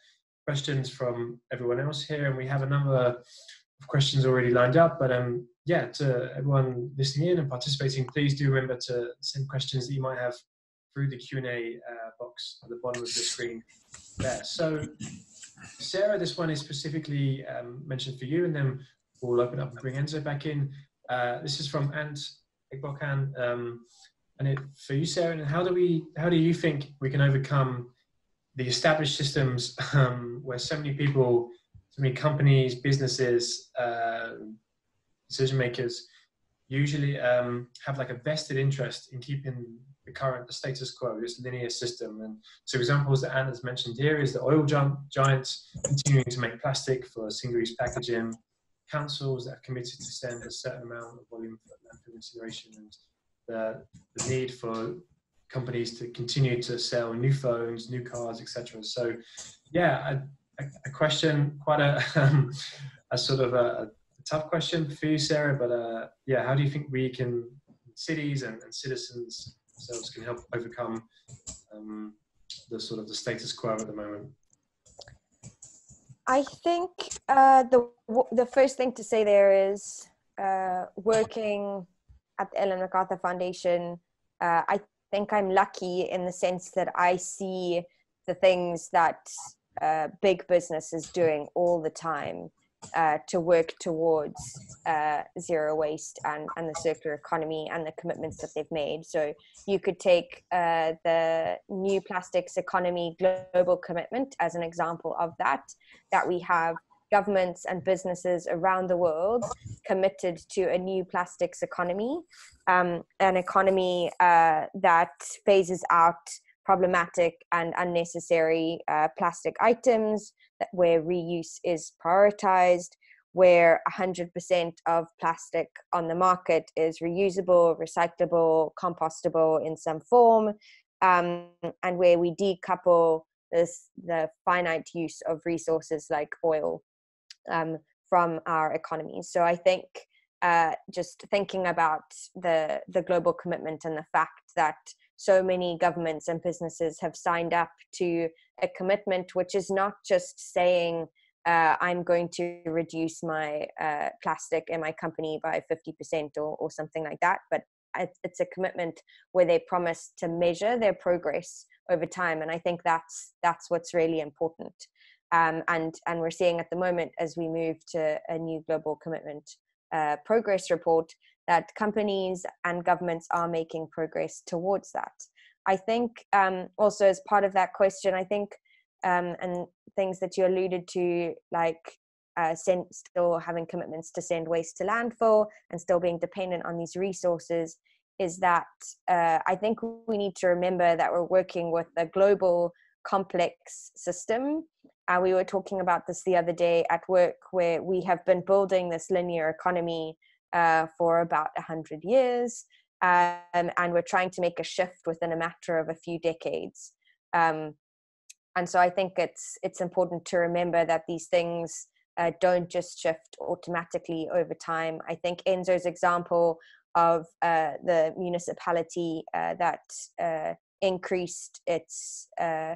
questions from everyone else here. And we have a number of questions already lined up. But um, yeah, to everyone listening in and participating, please do remember to send questions that you might have through the Q&A uh, box at the bottom of the screen there. So Sarah, this one is specifically um, mentioned for you, and then we'll open up and bring Enzo back in. Uh, this is from Ant Igbokan, um, and it, for you, Sarah, how do we, how do you think we can overcome the established systems um, where so many people, so many companies, businesses, uh, decision makers usually um, have like a vested interest in keeping the current the status quo, this linear system. And so examples that Anna's mentioned here is the oil giants continuing to make plastic for single-use packaging, councils that have committed to send a certain amount of volume for landfill incineration, and the, the need for companies to continue to sell new phones, new cars, etc. So, yeah, a, a, question, quite a, [LAUGHS] um, a sort of a, a, tough question for you, Sarah. But uh, yeah, how do you think we can, cities and, and citizens, themselves can help overcome um, the sort of the status quo at the moment? I think uh, the the first thing to say there is uh, working at the Ellen MacArthur Foundation. Uh, I think I'm lucky in the sense that I see the things that uh, big business is doing all the time uh, to work towards uh, zero waste and, and the circular economy and the commitments that they've made. So you could take uh, the new plastics economy global commitment as an example of that, that we have governments and businesses around the world committed to a new plastics economy, um, an economy uh, that phases out problematic and unnecessary uh, plastic items, where reuse is prioritized, where 100% of plastic on the market is reusable, recyclable, compostable in some form, um, and where we decouple this, the finite use of resources like oil um, from our economies. So I think uh, just thinking about the the global commitment and the fact that so many governments and businesses have signed up to a commitment which is not just saying uh, I'm going to reduce my uh, plastic in my company by 50% or, or something like that, but it's a commitment where they promise to measure their progress over time, and I think that's that's what's really important. Um, and and we're seeing at the moment as we move to a new global commitment uh, progress report that companies and governments are making progress towards that. I think um, also as part of that question, I think um, and things that you alluded to, like uh, send, still having commitments to send waste to landfill and still being dependent on these resources, is that uh, I think we need to remember that we're working with a global complex system. And we were talking about this the other day at work, where we have been building this linear economy uh, for about 100 years. Um, and we're trying to make a shift within a matter of a few decades. Um, and so I think it's it's important to remember that these things uh, don't just shift automatically over time. I think Enzo's example of uh, the municipality uh, that uh, increased its uh,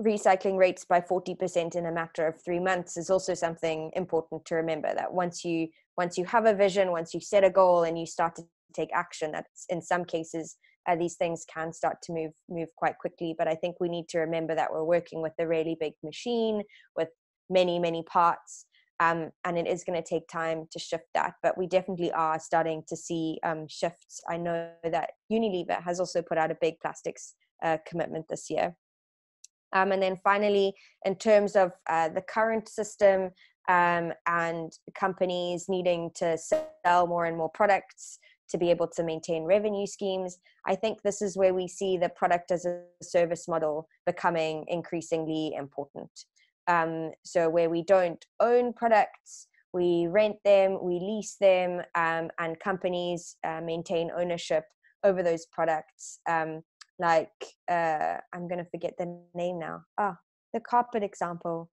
recycling rates by 40% in a matter of three months is also something important to remember that once you once you have a vision once you set a goal and you start to take action that in some cases uh, these things can start to move move quite quickly. But i think we need to remember that we're working with a really big machine with many many parts um, and it is going to take time to shift that. But we definitely are starting to see um, shifts. I know that unilever has also put out a big plastics uh, commitment this year um, and then finally, in terms of uh, the current system um, and companies needing to sell more and more products to be able to maintain revenue schemes, I think this is where we see the product as a service model becoming increasingly important. Um, so, where we don't own products, we rent them, we lease them, um, and companies uh, maintain ownership over those products. Um, like uh, I'm gonna forget the name now. Ah, the carpet example,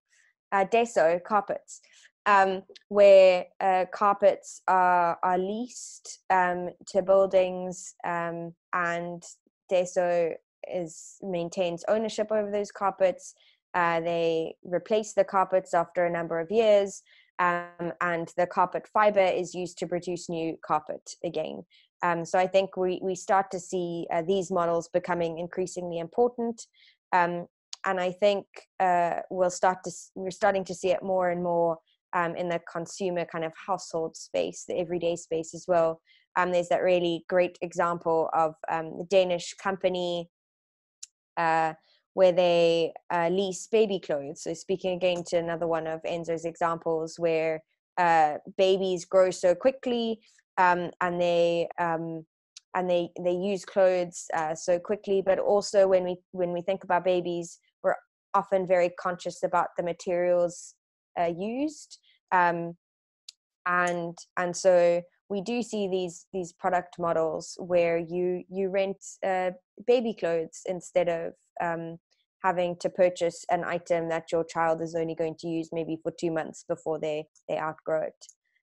uh, Desso carpets, um, where uh, carpets are are leased um, to buildings, um, and Desso is maintains ownership over those carpets. Uh, they replace the carpets after a number of years, um, and the carpet fiber is used to produce new carpet again. Um, so I think we, we start to see uh, these models becoming increasingly important. Um, and I think uh, we'll start to, we're starting to see it more and more um, in the consumer kind of household space, the everyday space as well. Um, there's that really great example of um, the Danish company uh, where they uh, lease baby clothes. So speaking again to another one of Enzo's examples where uh, babies grow so quickly um, and they um, and they they use clothes uh, so quickly. But also when we when we think about babies, we're often very conscious about the materials uh, used, um, and and so we do see these these product models where you you rent uh, baby clothes instead of um, having to purchase an item that your child is only going to use maybe for two months before they they outgrow it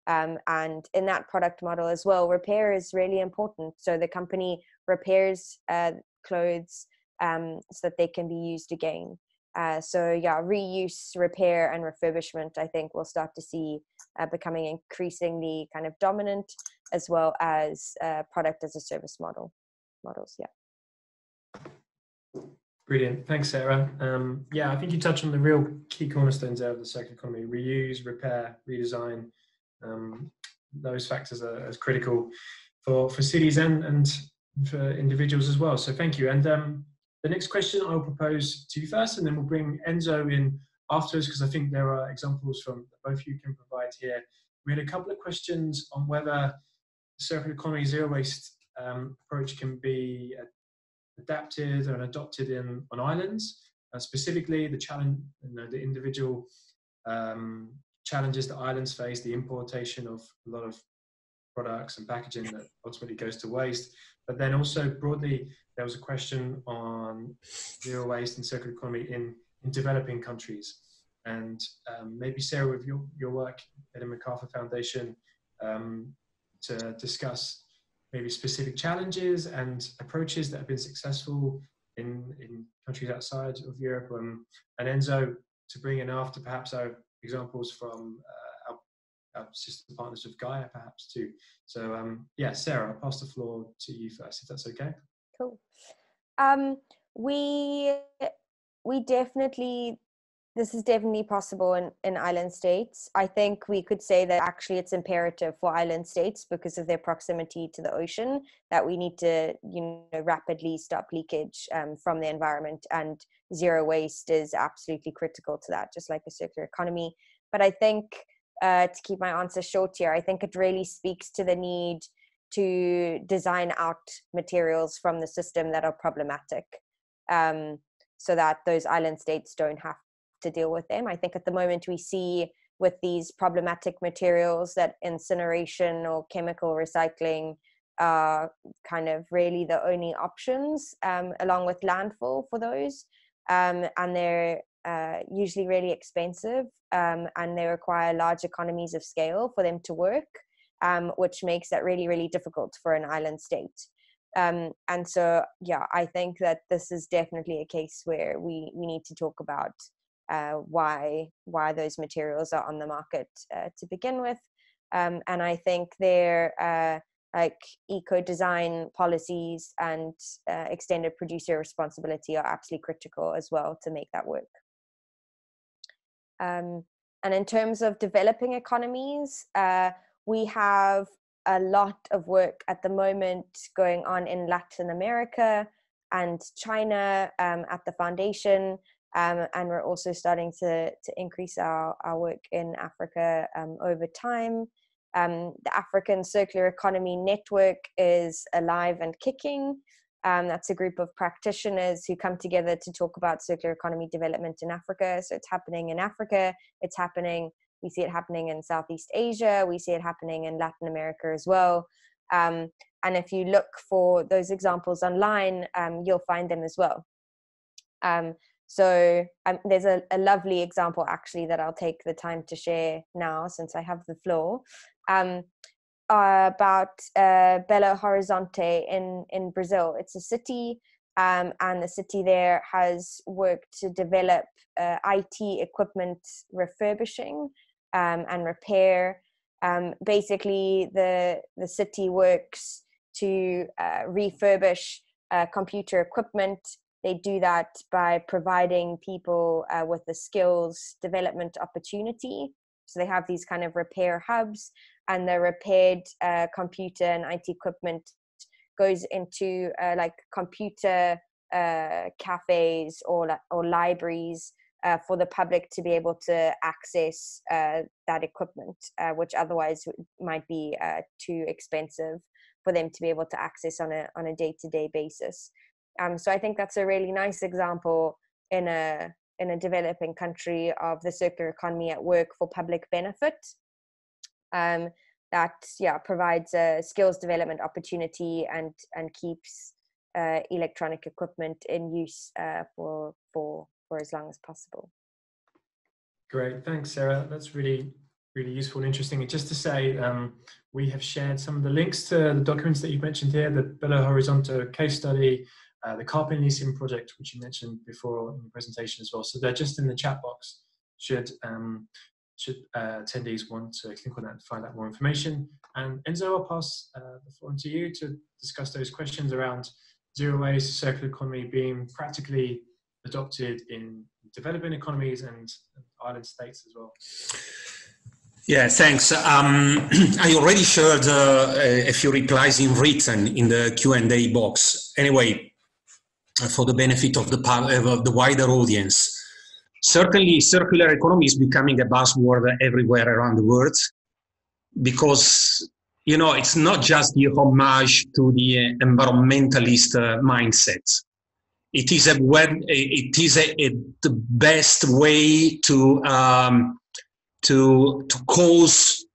um, and in that product model as well, repair is really important. So the company repairs uh, clothes um, so that they can be used again. Uh, so yeah, reuse, repair, and refurbishment. I think we'll start to see uh, becoming increasingly kind of dominant, as well as uh, product as a service model models. Yeah. Brilliant, thanks, Sarah. Um, yeah, I think you touched on the real key cornerstones there of the circular economy: reuse, repair, redesign, um, those factors are as critical for, for cities and, and for individuals as well. So thank you. And um, the next question I'll propose to you first, and then we'll bring Enzo in afterwards because I think there are examples from both you can provide here. We had a couple of questions on whether the circular economy zero waste um, approach can be adapted and adopted in on islands. Uh, specifically, the challenge, you know, the individual um, challenges that islands face, the importation of a lot of products and packaging that ultimately goes to waste. But then also broadly, there was a question on zero waste and circular economy in, in developing countries. And um, maybe Sarah, with your, your work at the MacArthur Foundation, um, to discuss maybe specific challenges and approaches that have been successful in, in countries outside of Europe. Um, and Enzo, to bring in after perhaps our examples from uh, our, sister partners with Gaia, perhaps too. So um, yeah, Sarah, I'll pass the floor to you first, if that's okay. Cool. Um, we we definitely this is definitely possible in, in island states. I think we could say that actually it's imperative for island states because of their proximity to the ocean that we need to, you know, rapidly stop leakage um, from the environment and zero waste is absolutely critical to that, just like a circular economy. But I think uh, to keep my answer short here, I think it really speaks to the need to design out materials from the system that are problematic. Um, so that those island states don't have to deal with them. I think at the moment we see with these problematic materials that incineration or chemical recycling are kind of really the only options, um, along with landfill for those. Um, and they're uh, usually really expensive um, and they require large economies of scale for them to work, um, which makes that really, really difficult for an island state. Um, and so, yeah, I think that this is definitely a case where we, we need to talk about uh, why why those materials are on the market uh, to begin with. Um, and I think their uh, like eco design policies and uh, extended producer responsibility are absolutely critical as well to make that work. Um, and in terms of developing economies, uh, we have a lot of work at the moment going on in Latin America and China um, at the foundation um, and we're also starting to, to increase our, our work in Africa um, over time. Um, the African Circular Economy Network is alive and kicking. Um, that's a group of practitioners who come together to talk about circular economy development in Africa. So it's happening in Africa, it's happening, we see it happening in Southeast Asia, we see it happening in Latin America as well. Um, and if you look for those examples online, um, you'll find them as well. Um, so um, there's a, a, lovely example actually that I'll take the time to share now since I have the floor um, uh, about uh, Belo Horizonte in, in Brazil. It's a city um, and the city there has worked to develop uh, IT equipment refurbishing um, and repair. Um, basically, the, the city works to uh, refurbish uh, computer equipment they do that by providing people uh, with the skills development opportunity so they have these kind of repair hubs and the repaired uh, computer and it equipment goes into uh, like computer uh, cafes or or libraries uh, for the public to be able to access uh, that equipment which otherwise might be too expensive for them to be able to access on a on a day-to-day basis um, so I think that's a really nice example in a in a developing country of the circular economy at work for public benefit. Um, that yeah provides a skills development opportunity and and keeps uh, electronic equipment in use uh, for for for as long as possible. Great, thanks, Sarah. That's really really useful and interesting. And just to say, um, we have shared some of the links to the documents that you've mentioned here, the Belo Horizonte case study, uh, the Carpe Elysium project, which you mentioned before in the presentation as well. So they're just in the chat box. Should um, should uh, attendees want to click on that and find out more information. And Enzo, I'll pass uh, the floor to you to discuss those questions around zero waste, circular economy being practically adopted in developing economies and island states as well. Yeah, thanks. Um, [CLEARS THROAT] I already shared uh, a few replies in written in the Q&A box. Anyway, for the benefit of the, of the wider audience. Certainly, circular economy is becoming a buzzword everywhere around the world because you know it's not just the homage to the environmentalist uh, mindset. It is a it is a, a, the best way to um, to to cause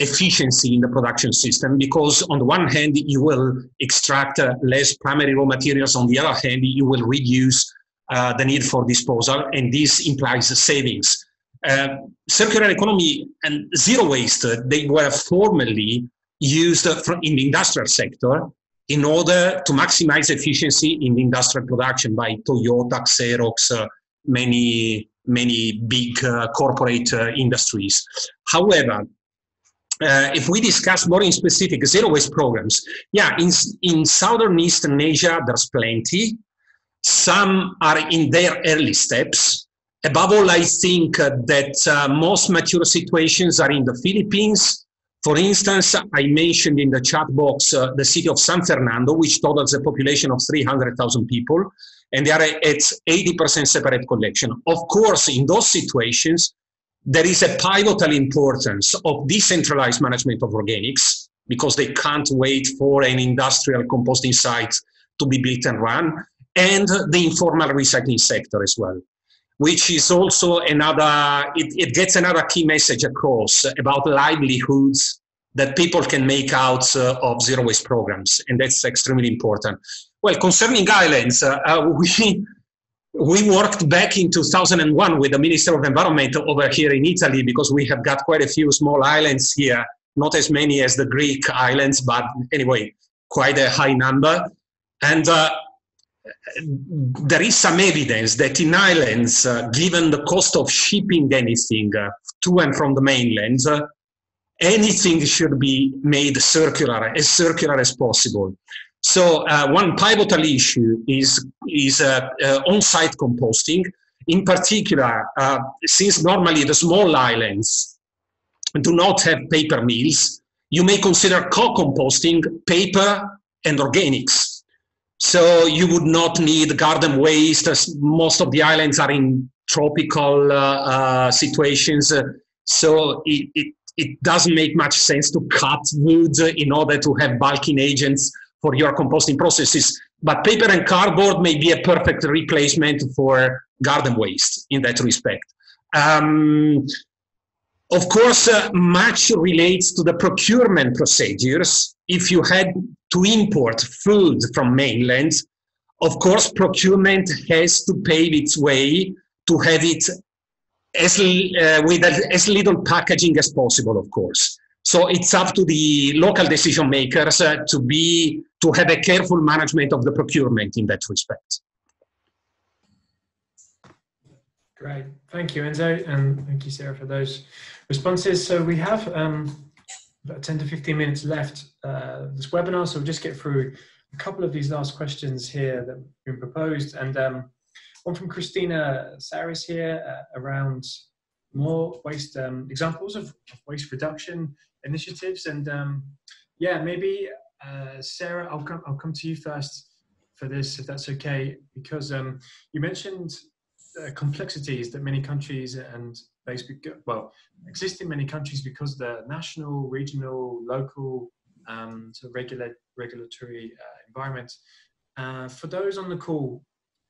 efficiency in the production system because on the one hand you will extract uh, less primary raw materials on the other hand you will reduce uh, the need for disposal and this implies savings uh, circular economy and zero waste uh, they were formerly used in the industrial sector in order to maximize efficiency in the industrial production by toyota xerox uh, many many big uh, corporate industries however uh, if we discuss more in specific zero waste programs, yeah, in, in Southern Eastern Asia, there's plenty. Some are in their early steps. Above all, I think that uh, most mature situations are in the Philippines. For instance, I mentioned in the chat box uh, the city of San Fernando, which totals a population of 300,000 people, and they are at 80% separate collection. Of course, in those situations, there is a pivotal importance of decentralized management of organics because they can't wait for an industrial composting site to be built and run, and the informal recycling sector as well, which is also another, it, it gets another key message across about livelihoods that people can make out uh, of zero waste programs, and that's extremely important. Well, concerning islands, uh, uh, [LAUGHS] we we worked back in 2001 with the Minister of Environment over here in Italy because we have got quite a few small islands here, not as many as the Greek islands, but anyway, quite a high number. And uh, there is some evidence that in islands, uh, given the cost of shipping anything uh, to and from the mainland, uh, anything should be made circular, as circular as possible. So uh, one pivotal issue is, is uh, uh, on-site composting. In particular, since normally the small islands do not have paper mills, you may consider co-composting paper and organics. So you would not need garden waste. As most of the islands are in tropical uh, uh, situations. so it, it, it doesn't make much sense to cut wood in order to have bulking agents for your composting processes. But paper and cardboard may be a perfect replacement for garden waste in that respect. Um, of course, uh, much relates to the procurement procedures. If you had to import food from mainland, of course, procurement has to pave its way to have it as, uh, with as little packaging as possible, of course. So it's up to the local decision makers uh, to be to have a careful management of the procurement in that respect. Great, thank you, Enzo, and thank you, Sarah, for those responses. So we have um, about 10 to 15 minutes left uh, this webinar, so we'll just get through a couple of these last questions here that have been proposed, and um, one from Christina Saris here uh, around more waste um, examples of waste reduction initiatives. And um, yeah, maybe uh, Sarah, I'll come. I'll come to you first for this, if that's okay, because um, you mentioned uh, complexities that many countries and basically, well exist in many countries because the national, regional, local um, of regulate, regulatory uh, environment. Uh, for those on the call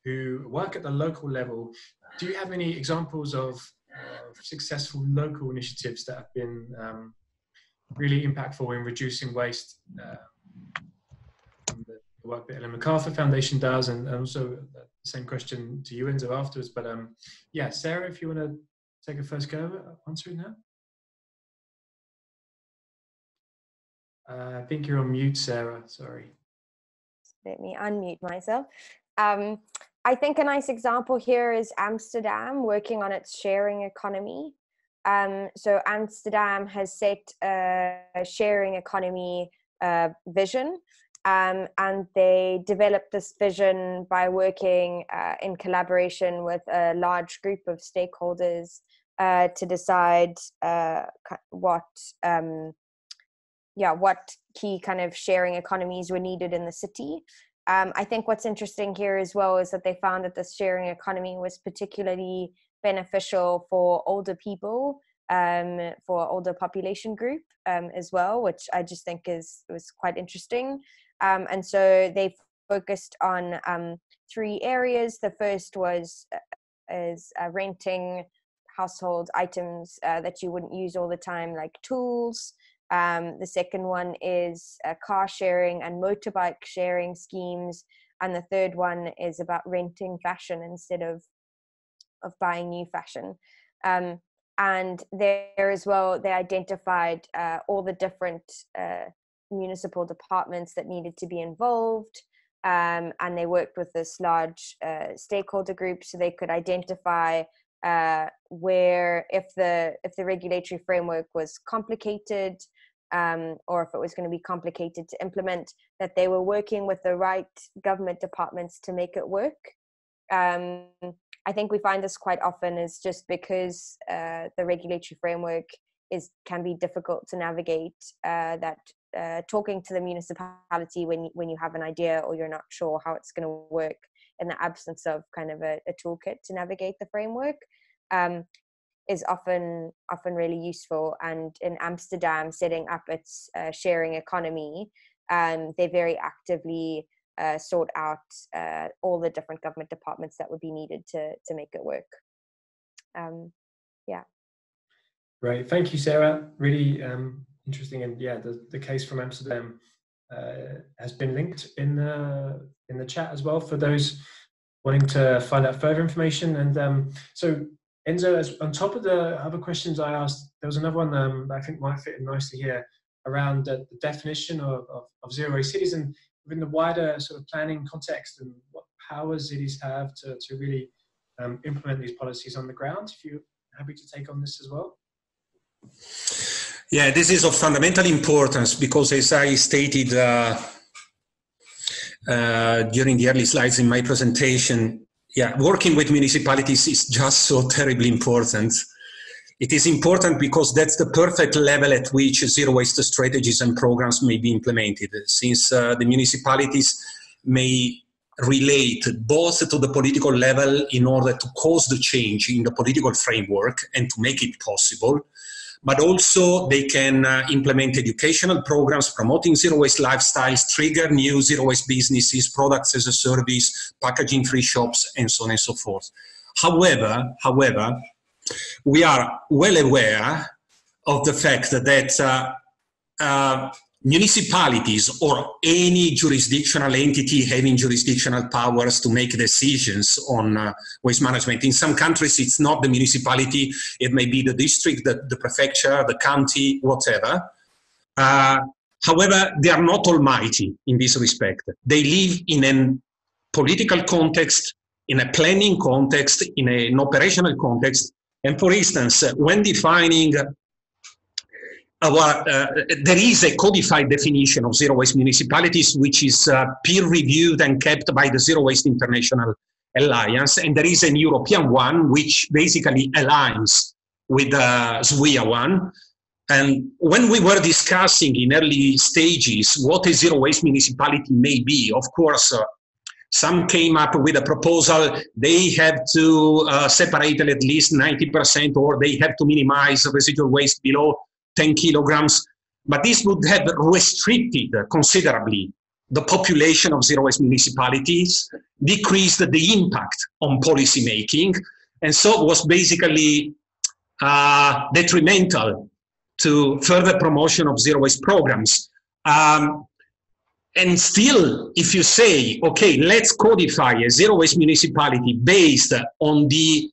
who work at the local level, do you have any examples of, of successful local initiatives that have been um, really impactful in reducing waste. Uh, the work that Ellen MacArthur Foundation does, and also the same question to you, Enzo, afterwards. But um, yeah, Sarah, if you want to take a first go at answering that. Uh, I think you're on mute, Sarah. Sorry. Let me unmute myself. Um, I think a nice example here is Amsterdam working on its sharing economy. Um, so Amsterdam has set a sharing economy uh, vision, um, and they developed this vision by working uh, in collaboration with a large group of stakeholders uh, to decide uh, what, um, yeah, what key kind of sharing economies were needed in the city. Um, I think what's interesting here as well is that they found that the sharing economy was particularly beneficial for older people, um, for older population group um, as well, which I just think is was quite interesting. Um, and so they focused on um, three areas. The first was uh, is uh, renting household items uh, that you wouldn't use all the time, like tools. Um, the second one is uh, car sharing and motorbike sharing schemes, and the third one is about renting fashion instead of of buying new fashion. Um, and there as well, they identified uh, all the different uh, municipal departments that needed to be involved. Um, and they worked with this large uh, stakeholder group so they could identify uh, where if the if the regulatory framework was complicated um, or if it was going to be complicated to implement that they were working with the right government departments to make it work um, i think we find this quite often is just because uh, the regulatory framework is can be difficult to navigate uh, that uh, talking to the municipality when when you have an idea or you're not sure how it's going to work in the absence of kind of a, a toolkit to navigate the framework um, is often often really useful. And in amsterdam setting up its uh, sharing economy um, they very actively uh, sort out uh, all the different government departments that would be needed to to make it work. Um, yeah. Great, thank you, Sarah. Really um, interesting, and yeah, the, the case from Amsterdam uh, has been linked in the in the chat as well for those wanting to find out further information. And um, so, Enzo, as on top of the other questions I asked, there was another one um, that I think might fit in nicely here around the, the definition of, of, of, zero waste cities and within the wider sort of planning context and what powers cities have to, to really um, implement these policies on the ground. If you're happy to take on this as well. Yeah, this is of fundamental importance because, as I stated uh, uh, during the early slides in my presentation, yeah, working with municipalities is just so terribly important. It is important because that's the perfect level at which zero waste strategies and programs may be implemented, since uh, the municipalities may relate both to the political level in order to cause the change in the political framework and to make it possible, but also they can uh, implement educational programs promoting zero waste lifestyles, trigger new zero waste businesses, products as a service, packaging free shops, and so on and so forth. However, however, we are well aware of the fact that uh, uh, municipalities or any jurisdictional entity having jurisdictional powers to make decisions on uh, waste management. In some countries, it's not the municipality, it may be the district, the, the prefecture, the county, whatever. Uh, however, they are not almighty in this respect. They live in a political context, in a planning context, in a, an operational context. And for instance, when defining our, uh, there is a codified definition of zero waste municipalities, which is uh, peer reviewed and kept by the Zero Waste International Alliance. And there is an European one, which basically aligns with the uh, ZWIA one. And when we were discussing in early stages what a zero waste municipality may be, of course, uh, some came up with a proposal they have to uh, separate at least 90% or they have to minimize residual waste below 10 kilograms, but this would have restricted considerably the population of zero waste municipalities, decreased the impact on policy making, and so was basically uh, detrimental to further promotion of zero waste programs. Um, and still, if you say, okay, let's codify a zero waste municipality based on the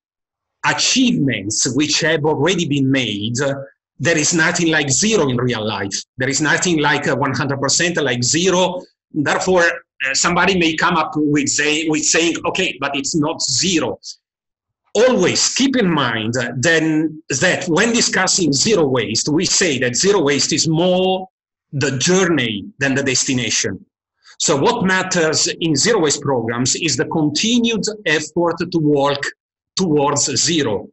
achievements which have already been made, there is nothing like zero in real life. There is nothing like 100% like zero. Therefore, uh, somebody may come up with, say, with saying, okay, but it's not zero. Always keep in mind then that when discussing zero waste, we say that zero waste is more the journey than the destination. So what matters in zero waste programs is the continued effort to work towards zero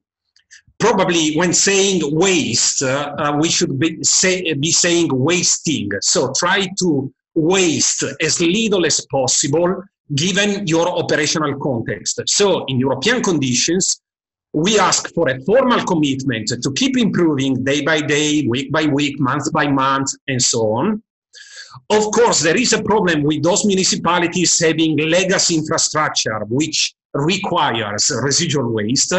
probably when saying waste, uh, uh, we should be, say, be saying wasting. So try to waste as little as possible given your operational context. So in European conditions, we ask for a formal commitment to keep improving day by day, week by week, month by month, and so on. Of course, there is a problem with those municipalities having legacy infrastructure, which requires residual waste.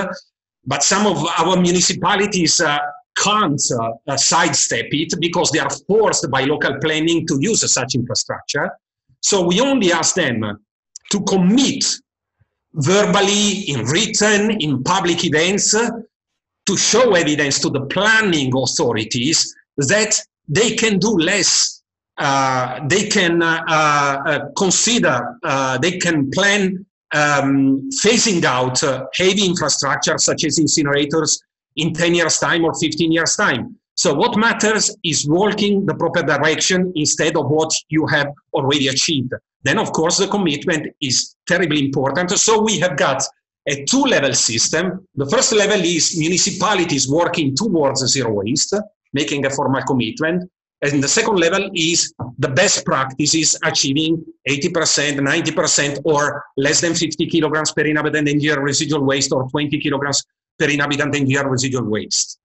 But some of our municipalities uh, can't uh, sidestep it because they are forced by local planning to use such infrastructure. So we only ask them to commit verbally, in written, in public events, to show evidence to the planning authorities that they can do less. Uh, they can uh, uh, consider, uh, they can plan um, phasing out uh, heavy infrastructure such as incinerators in 10 years' time or 15 years' time. So what matters is walking the proper direction instead of what you have already achieved. Then, of course, the commitment is terribly important. So we have got a two-level system. The first level is municipalities working towards zero waste, making a formal commitment. And the second level is the best practices achieving 80%, 90%, or less than 50 kilograms per inhabitant in year residual waste, or 20 kilograms per inhabitant in year residual waste.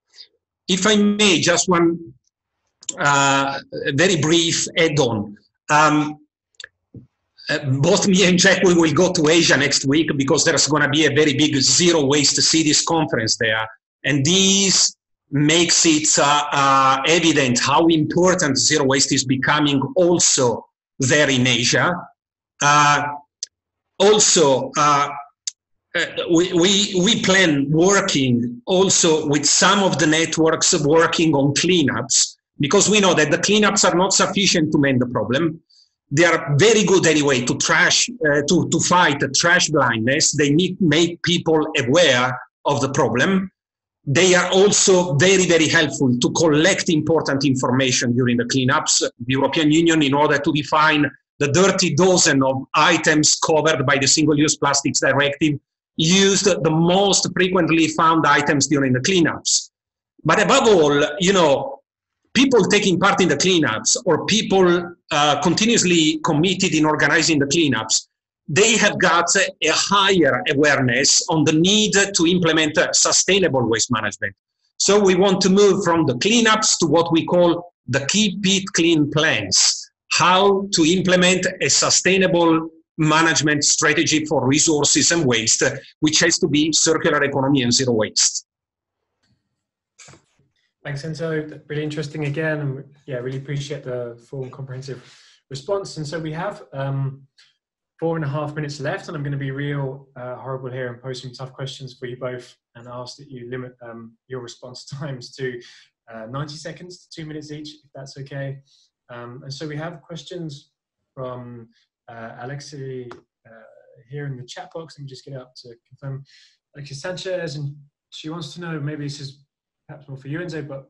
If I may, just one uh, very brief add-on. Um, uh, both me and Jack, we will go to Asia next week because there's going to be a very big zero waste cities conference there. And this makes it uh, uh, evident how important zero waste is becoming also there in Asia. Uh, also, uh, uh, we, we, we plan working also with some of the networks working on cleanups because we know that the cleanups are not sufficient to mend the problem. They are very good anyway to trash uh, to to fight the trash blindness. They need make people aware of the problem they are also very very helpful to collect important information during the cleanups. The european union in order to define the dirty dozen of items covered by the single use plastics directive used the most frequently found items during the cleanups. But above all you know people taking part in the cleanups or people uh, continuously committed in organizing the cleanups, they have got a higher awareness on the need to implement sustainable waste management. So we want to move from the cleanups to what we call the keep it clean plans, how to implement a sustainable management strategy for resources and waste, which has to be circular economy and zero waste. Thanks, Enzo. Really interesting again. Yeah, really appreciate the full and comprehensive response. And so we have um, four and a half minutes left, and I'm going to be real uh, horrible here and pose some tough questions for you both and ask that you limit um, your response [LAUGHS] times to uh, 90 seconds to two minutes each, if that's okay. Um, and so we have questions from uh, uh, here in the chat box. Let me just get up to confirm. Alexi Sanchez, and she wants to know maybe this is perhaps more for you, Enzo, but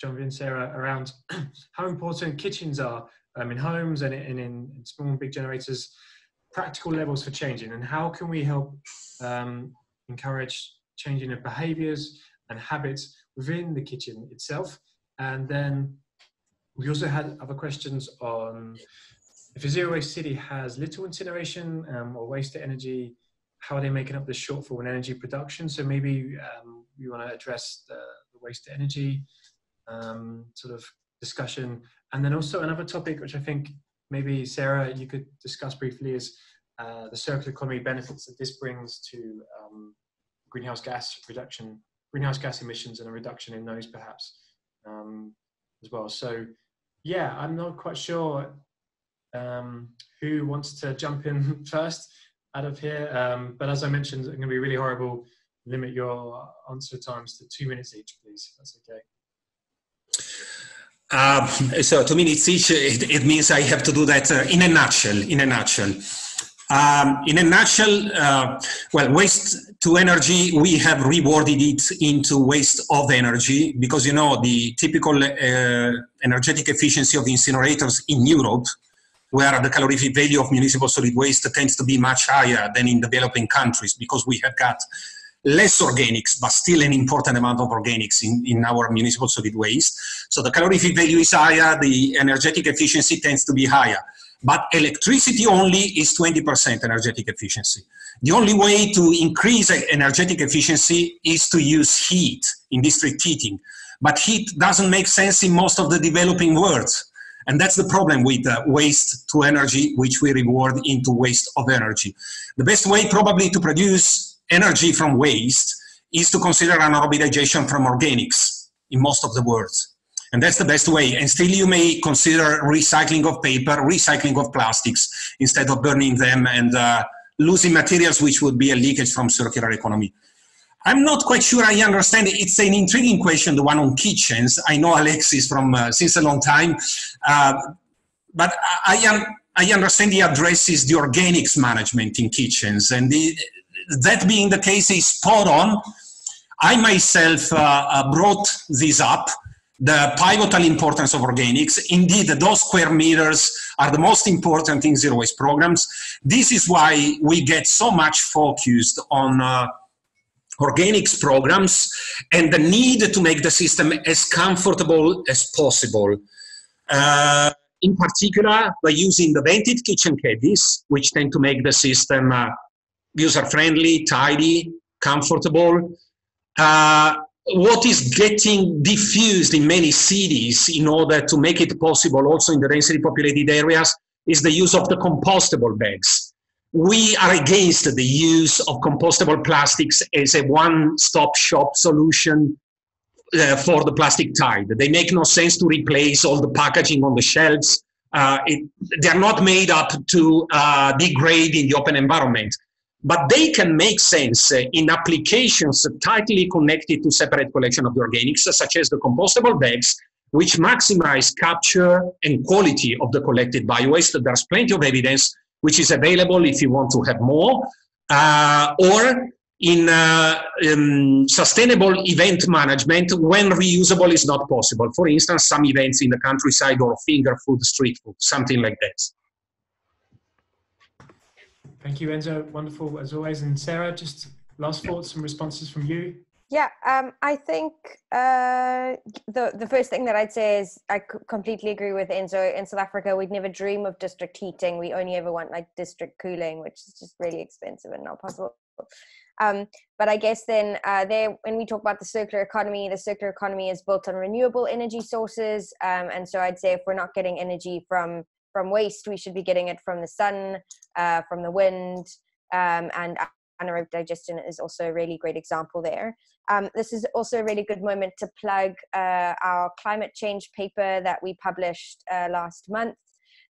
John and Sarah around [CLEARS THROAT] how important kitchens are um, in homes and in, in, small and big generators, practical levels for changing, and how can we help um, encourage changing of behaviors and habits within the kitchen itself. And then we also had other questions on if a zero waste city has little incineration um, or waste to energy, how are they making up the shortfall in energy production? So maybe um, we want to address the, waste to energy um, sort of discussion. And then also another topic, which I think maybe Sarah, you could discuss briefly is uh, the circular economy benefits that this brings to um, greenhouse gas reduction, greenhouse gas emissions and a reduction in those perhaps um, as well. So yeah, I'm not quite sure um, who wants to jump in [LAUGHS] first out of here. Um, but as I mentioned, I'm going to be really horrible limit your answer times to two minutes each, please. That's okay. Um, so two minutes each, it, it, means I have to do that uh, in a nutshell. In a nutshell, um, in a nutshell, uh, well, waste to energy, we have rewarded it into waste of energy because you know the typical uh, energetic efficiency of incinerators in Europe, where the calorific value of municipal solid waste tends to be much higher than in developing countries because we have got less organics, but still an important amount of organics in, in our municipal solid waste. So the calorific value is higher, the energetic efficiency tends to be higher. but electricity only is 20% energetic efficiency. The only way to increase energetic efficiency is to use heat in district heating. But heat doesn't make sense in most of the developing world. And that's the problem with uh, waste to energy, which we reward into waste of energy. The best way probably to produce energy from waste is to consider anaerobic digestion from organics in most of the worlds. And that's the best way. And still you may consider recycling of paper, recycling of plastics, instead of burning them and uh, losing materials, which would be a leakage from circular economy. I'm not quite sure I understand. It's an intriguing question, the one on kitchens. I know Alexis from uh, since a long time, uh, but I, am, I understand he addresses the organics management in kitchens, and the, that being the case is spot on. I myself uh, uh brought this up the pivotal importance of organics. Indeed, those square meters are the most important in zero waste programs. This is why we get so much focused on uh, organics programs and the need to make the system as comfortable as possible. Uh, in particular, by using the vented kitchen caddies, which tend to make the system uh, user-friendly, tidy, comfortable. Uh, what is getting diffused in many cities in order to make it possible also in the densely populated areas is the use of the compostable bags. We are against the use of compostable plastics as a one-stop shop solution uh, for the plastic tide. They make no sense to replace all the packaging on the shelves. Uh, it, they're not made up to uh, degrade in the open environment but they can make sense uh, in applications tightly connected to separate collection of the organics, such as the compostable bags, which maximize capture and quality of the collected biowaste. There's plenty of evidence which is available if you want to have more, uh, or in uh, um, sustainable event management when reusable is not possible. For instance, some events in the countryside or finger food, street food, something like that. Thank you, Enzo. Wonderful as always. And Sarah, just last thoughts and responses from you. Yeah, um, I think uh, the the first thing that I'd say is I completely agree with Enzo. In South Africa, we'd never dream of district heating. We only ever want like district cooling, which is just really expensive and not possible. Um, but I guess then uh, there, when we talk about the circular economy, the circular economy is built on renewable energy sources, um, and so I'd say if we're not getting energy from from waste, we should be getting it from the sun, uh, from the wind, um, and anaerobic digestion is also a really great example there. Um, this is also a really good moment to plug uh, our climate change paper that we published uh, last month.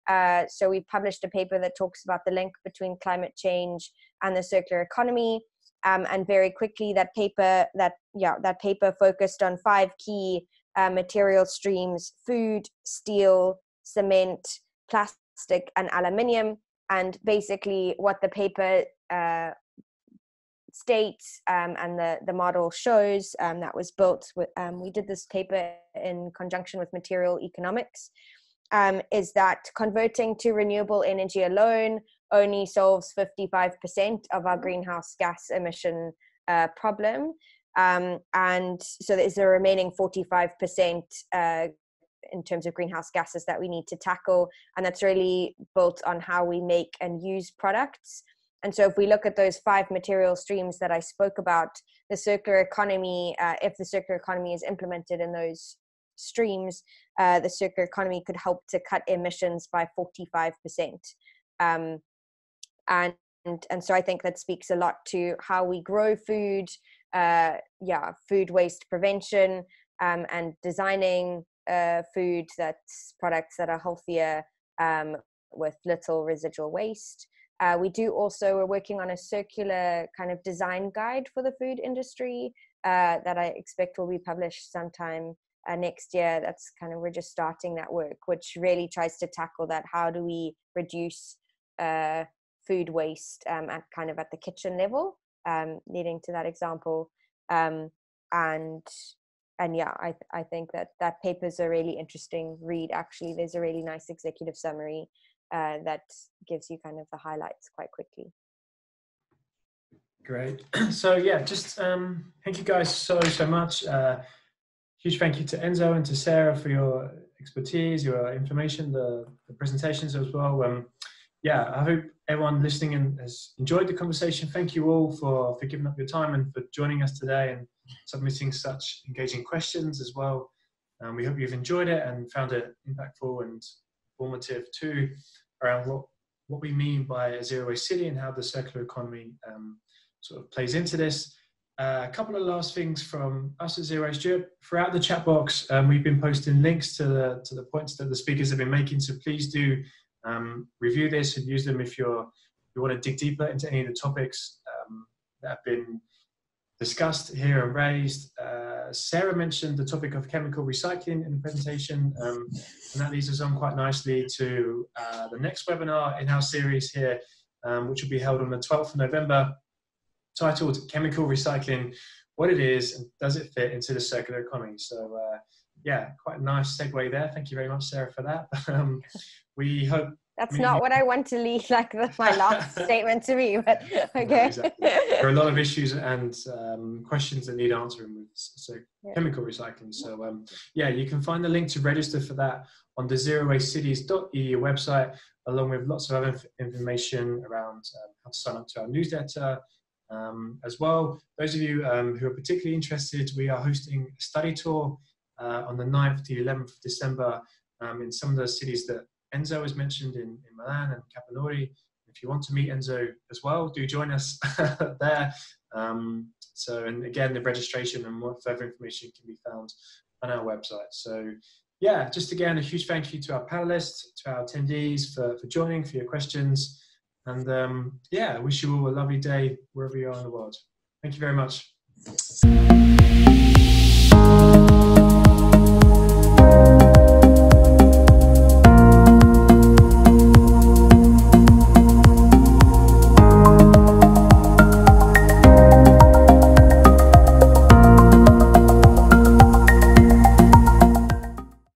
Uh, so we published a paper that talks about the link between climate change and the circular economy. Um, and very quickly, that paper that yeah that paper focused on five key uh, material streams: food, steel, cement, plastic and aluminium. And basically, what the paper uh, states um, and the, the model shows um, that was built with, um, we did this paper in conjunction with material economics, um, is that converting to renewable energy alone only solves 55% of our greenhouse gas emission uh, problem. Um, and so there's a remaining 45% uh, in terms of greenhouse gases that we need to tackle and that's really built on how we make and use products. And so if we look at those five material streams that i spoke about the circular economy uh, if the circular economy is implemented in those streams uh, the circular economy could help to cut emissions by 45% um, and and so i think that speaks a lot to how we grow food uh, yeah food waste prevention um, and designing uh, food that's products that are healthier um, with little residual waste. Uh, we do also, we're working on a circular kind of design guide for the food industry uh, that I expect will be published sometime uh, next year. That's kind of, we're just starting that work, which really tries to tackle that. How do we reduce uh, food waste um, at kind of at the kitchen level, um, leading to that example. Um, and and yeah, I I think that that paper is a really interesting read. Actually, there's a really nice executive summary uh, that gives you kind of the highlights quite quickly. Great. [CLEARS THROAT] So yeah, just um, thank you guys so so much. Uh, huge thank you to Enzo and to Sarah for your expertise, your information, the, the presentations as well. Um, yeah, I hope everyone listening in has enjoyed the conversation. Thank you all for, for giving up your time and for joining us today and submitting such engaging questions as well. Um, we hope you've enjoyed it and found it impactful and informative too around what, what we mean by a zero waste city and how the circular economy um, sort of plays into this. Uh, a couple of last things from us at Zero Waste Europe. Throughout the chat box, um, we've been posting links to the to the points that the speakers have been making. So please do um, review this and use them if you're you want to dig deeper into any of the topics um, that have been discussed here and raised. Uh, Sarah mentioned the topic of chemical recycling in the presentation, um, and that leads us on quite nicely to uh, the next webinar in our series here, um, which will be held on the 12th of November titled Chemical Recycling, What It Is and Does It Fit into the Circular Economy? So, uh, yeah, quite a nice segue there. Thank you very much, Sarah, for that. [LAUGHS] Um, we hope. That's not what I want to leave like the, my [LAUGHS] last statement to be, but [LAUGHS] okay. No, exactly. There are a lot of issues and um, questions that need answering with so yeah. chemical recycling. So, um, yeah, you can find the link to register for that on the zerowastecities.eu website, along with lots of other information around um, how to sign up to our newsletter, um, as well. Those of you um, who are particularly interested, we are hosting a study tour uh, on the 9th to 11th of December um, in some of the cities that Enzo has mentioned in, in Milan and Capannori. If you want to meet Enzo as well, do join us [LAUGHS] there. Um, so, and again, the registration and more further information can be found on our website. So, yeah, just again, a huge thank you to our panelists, to our attendees for, for joining, for your questions. And um, yeah, wish you all a lovely day wherever you are in the world. Thank you very much.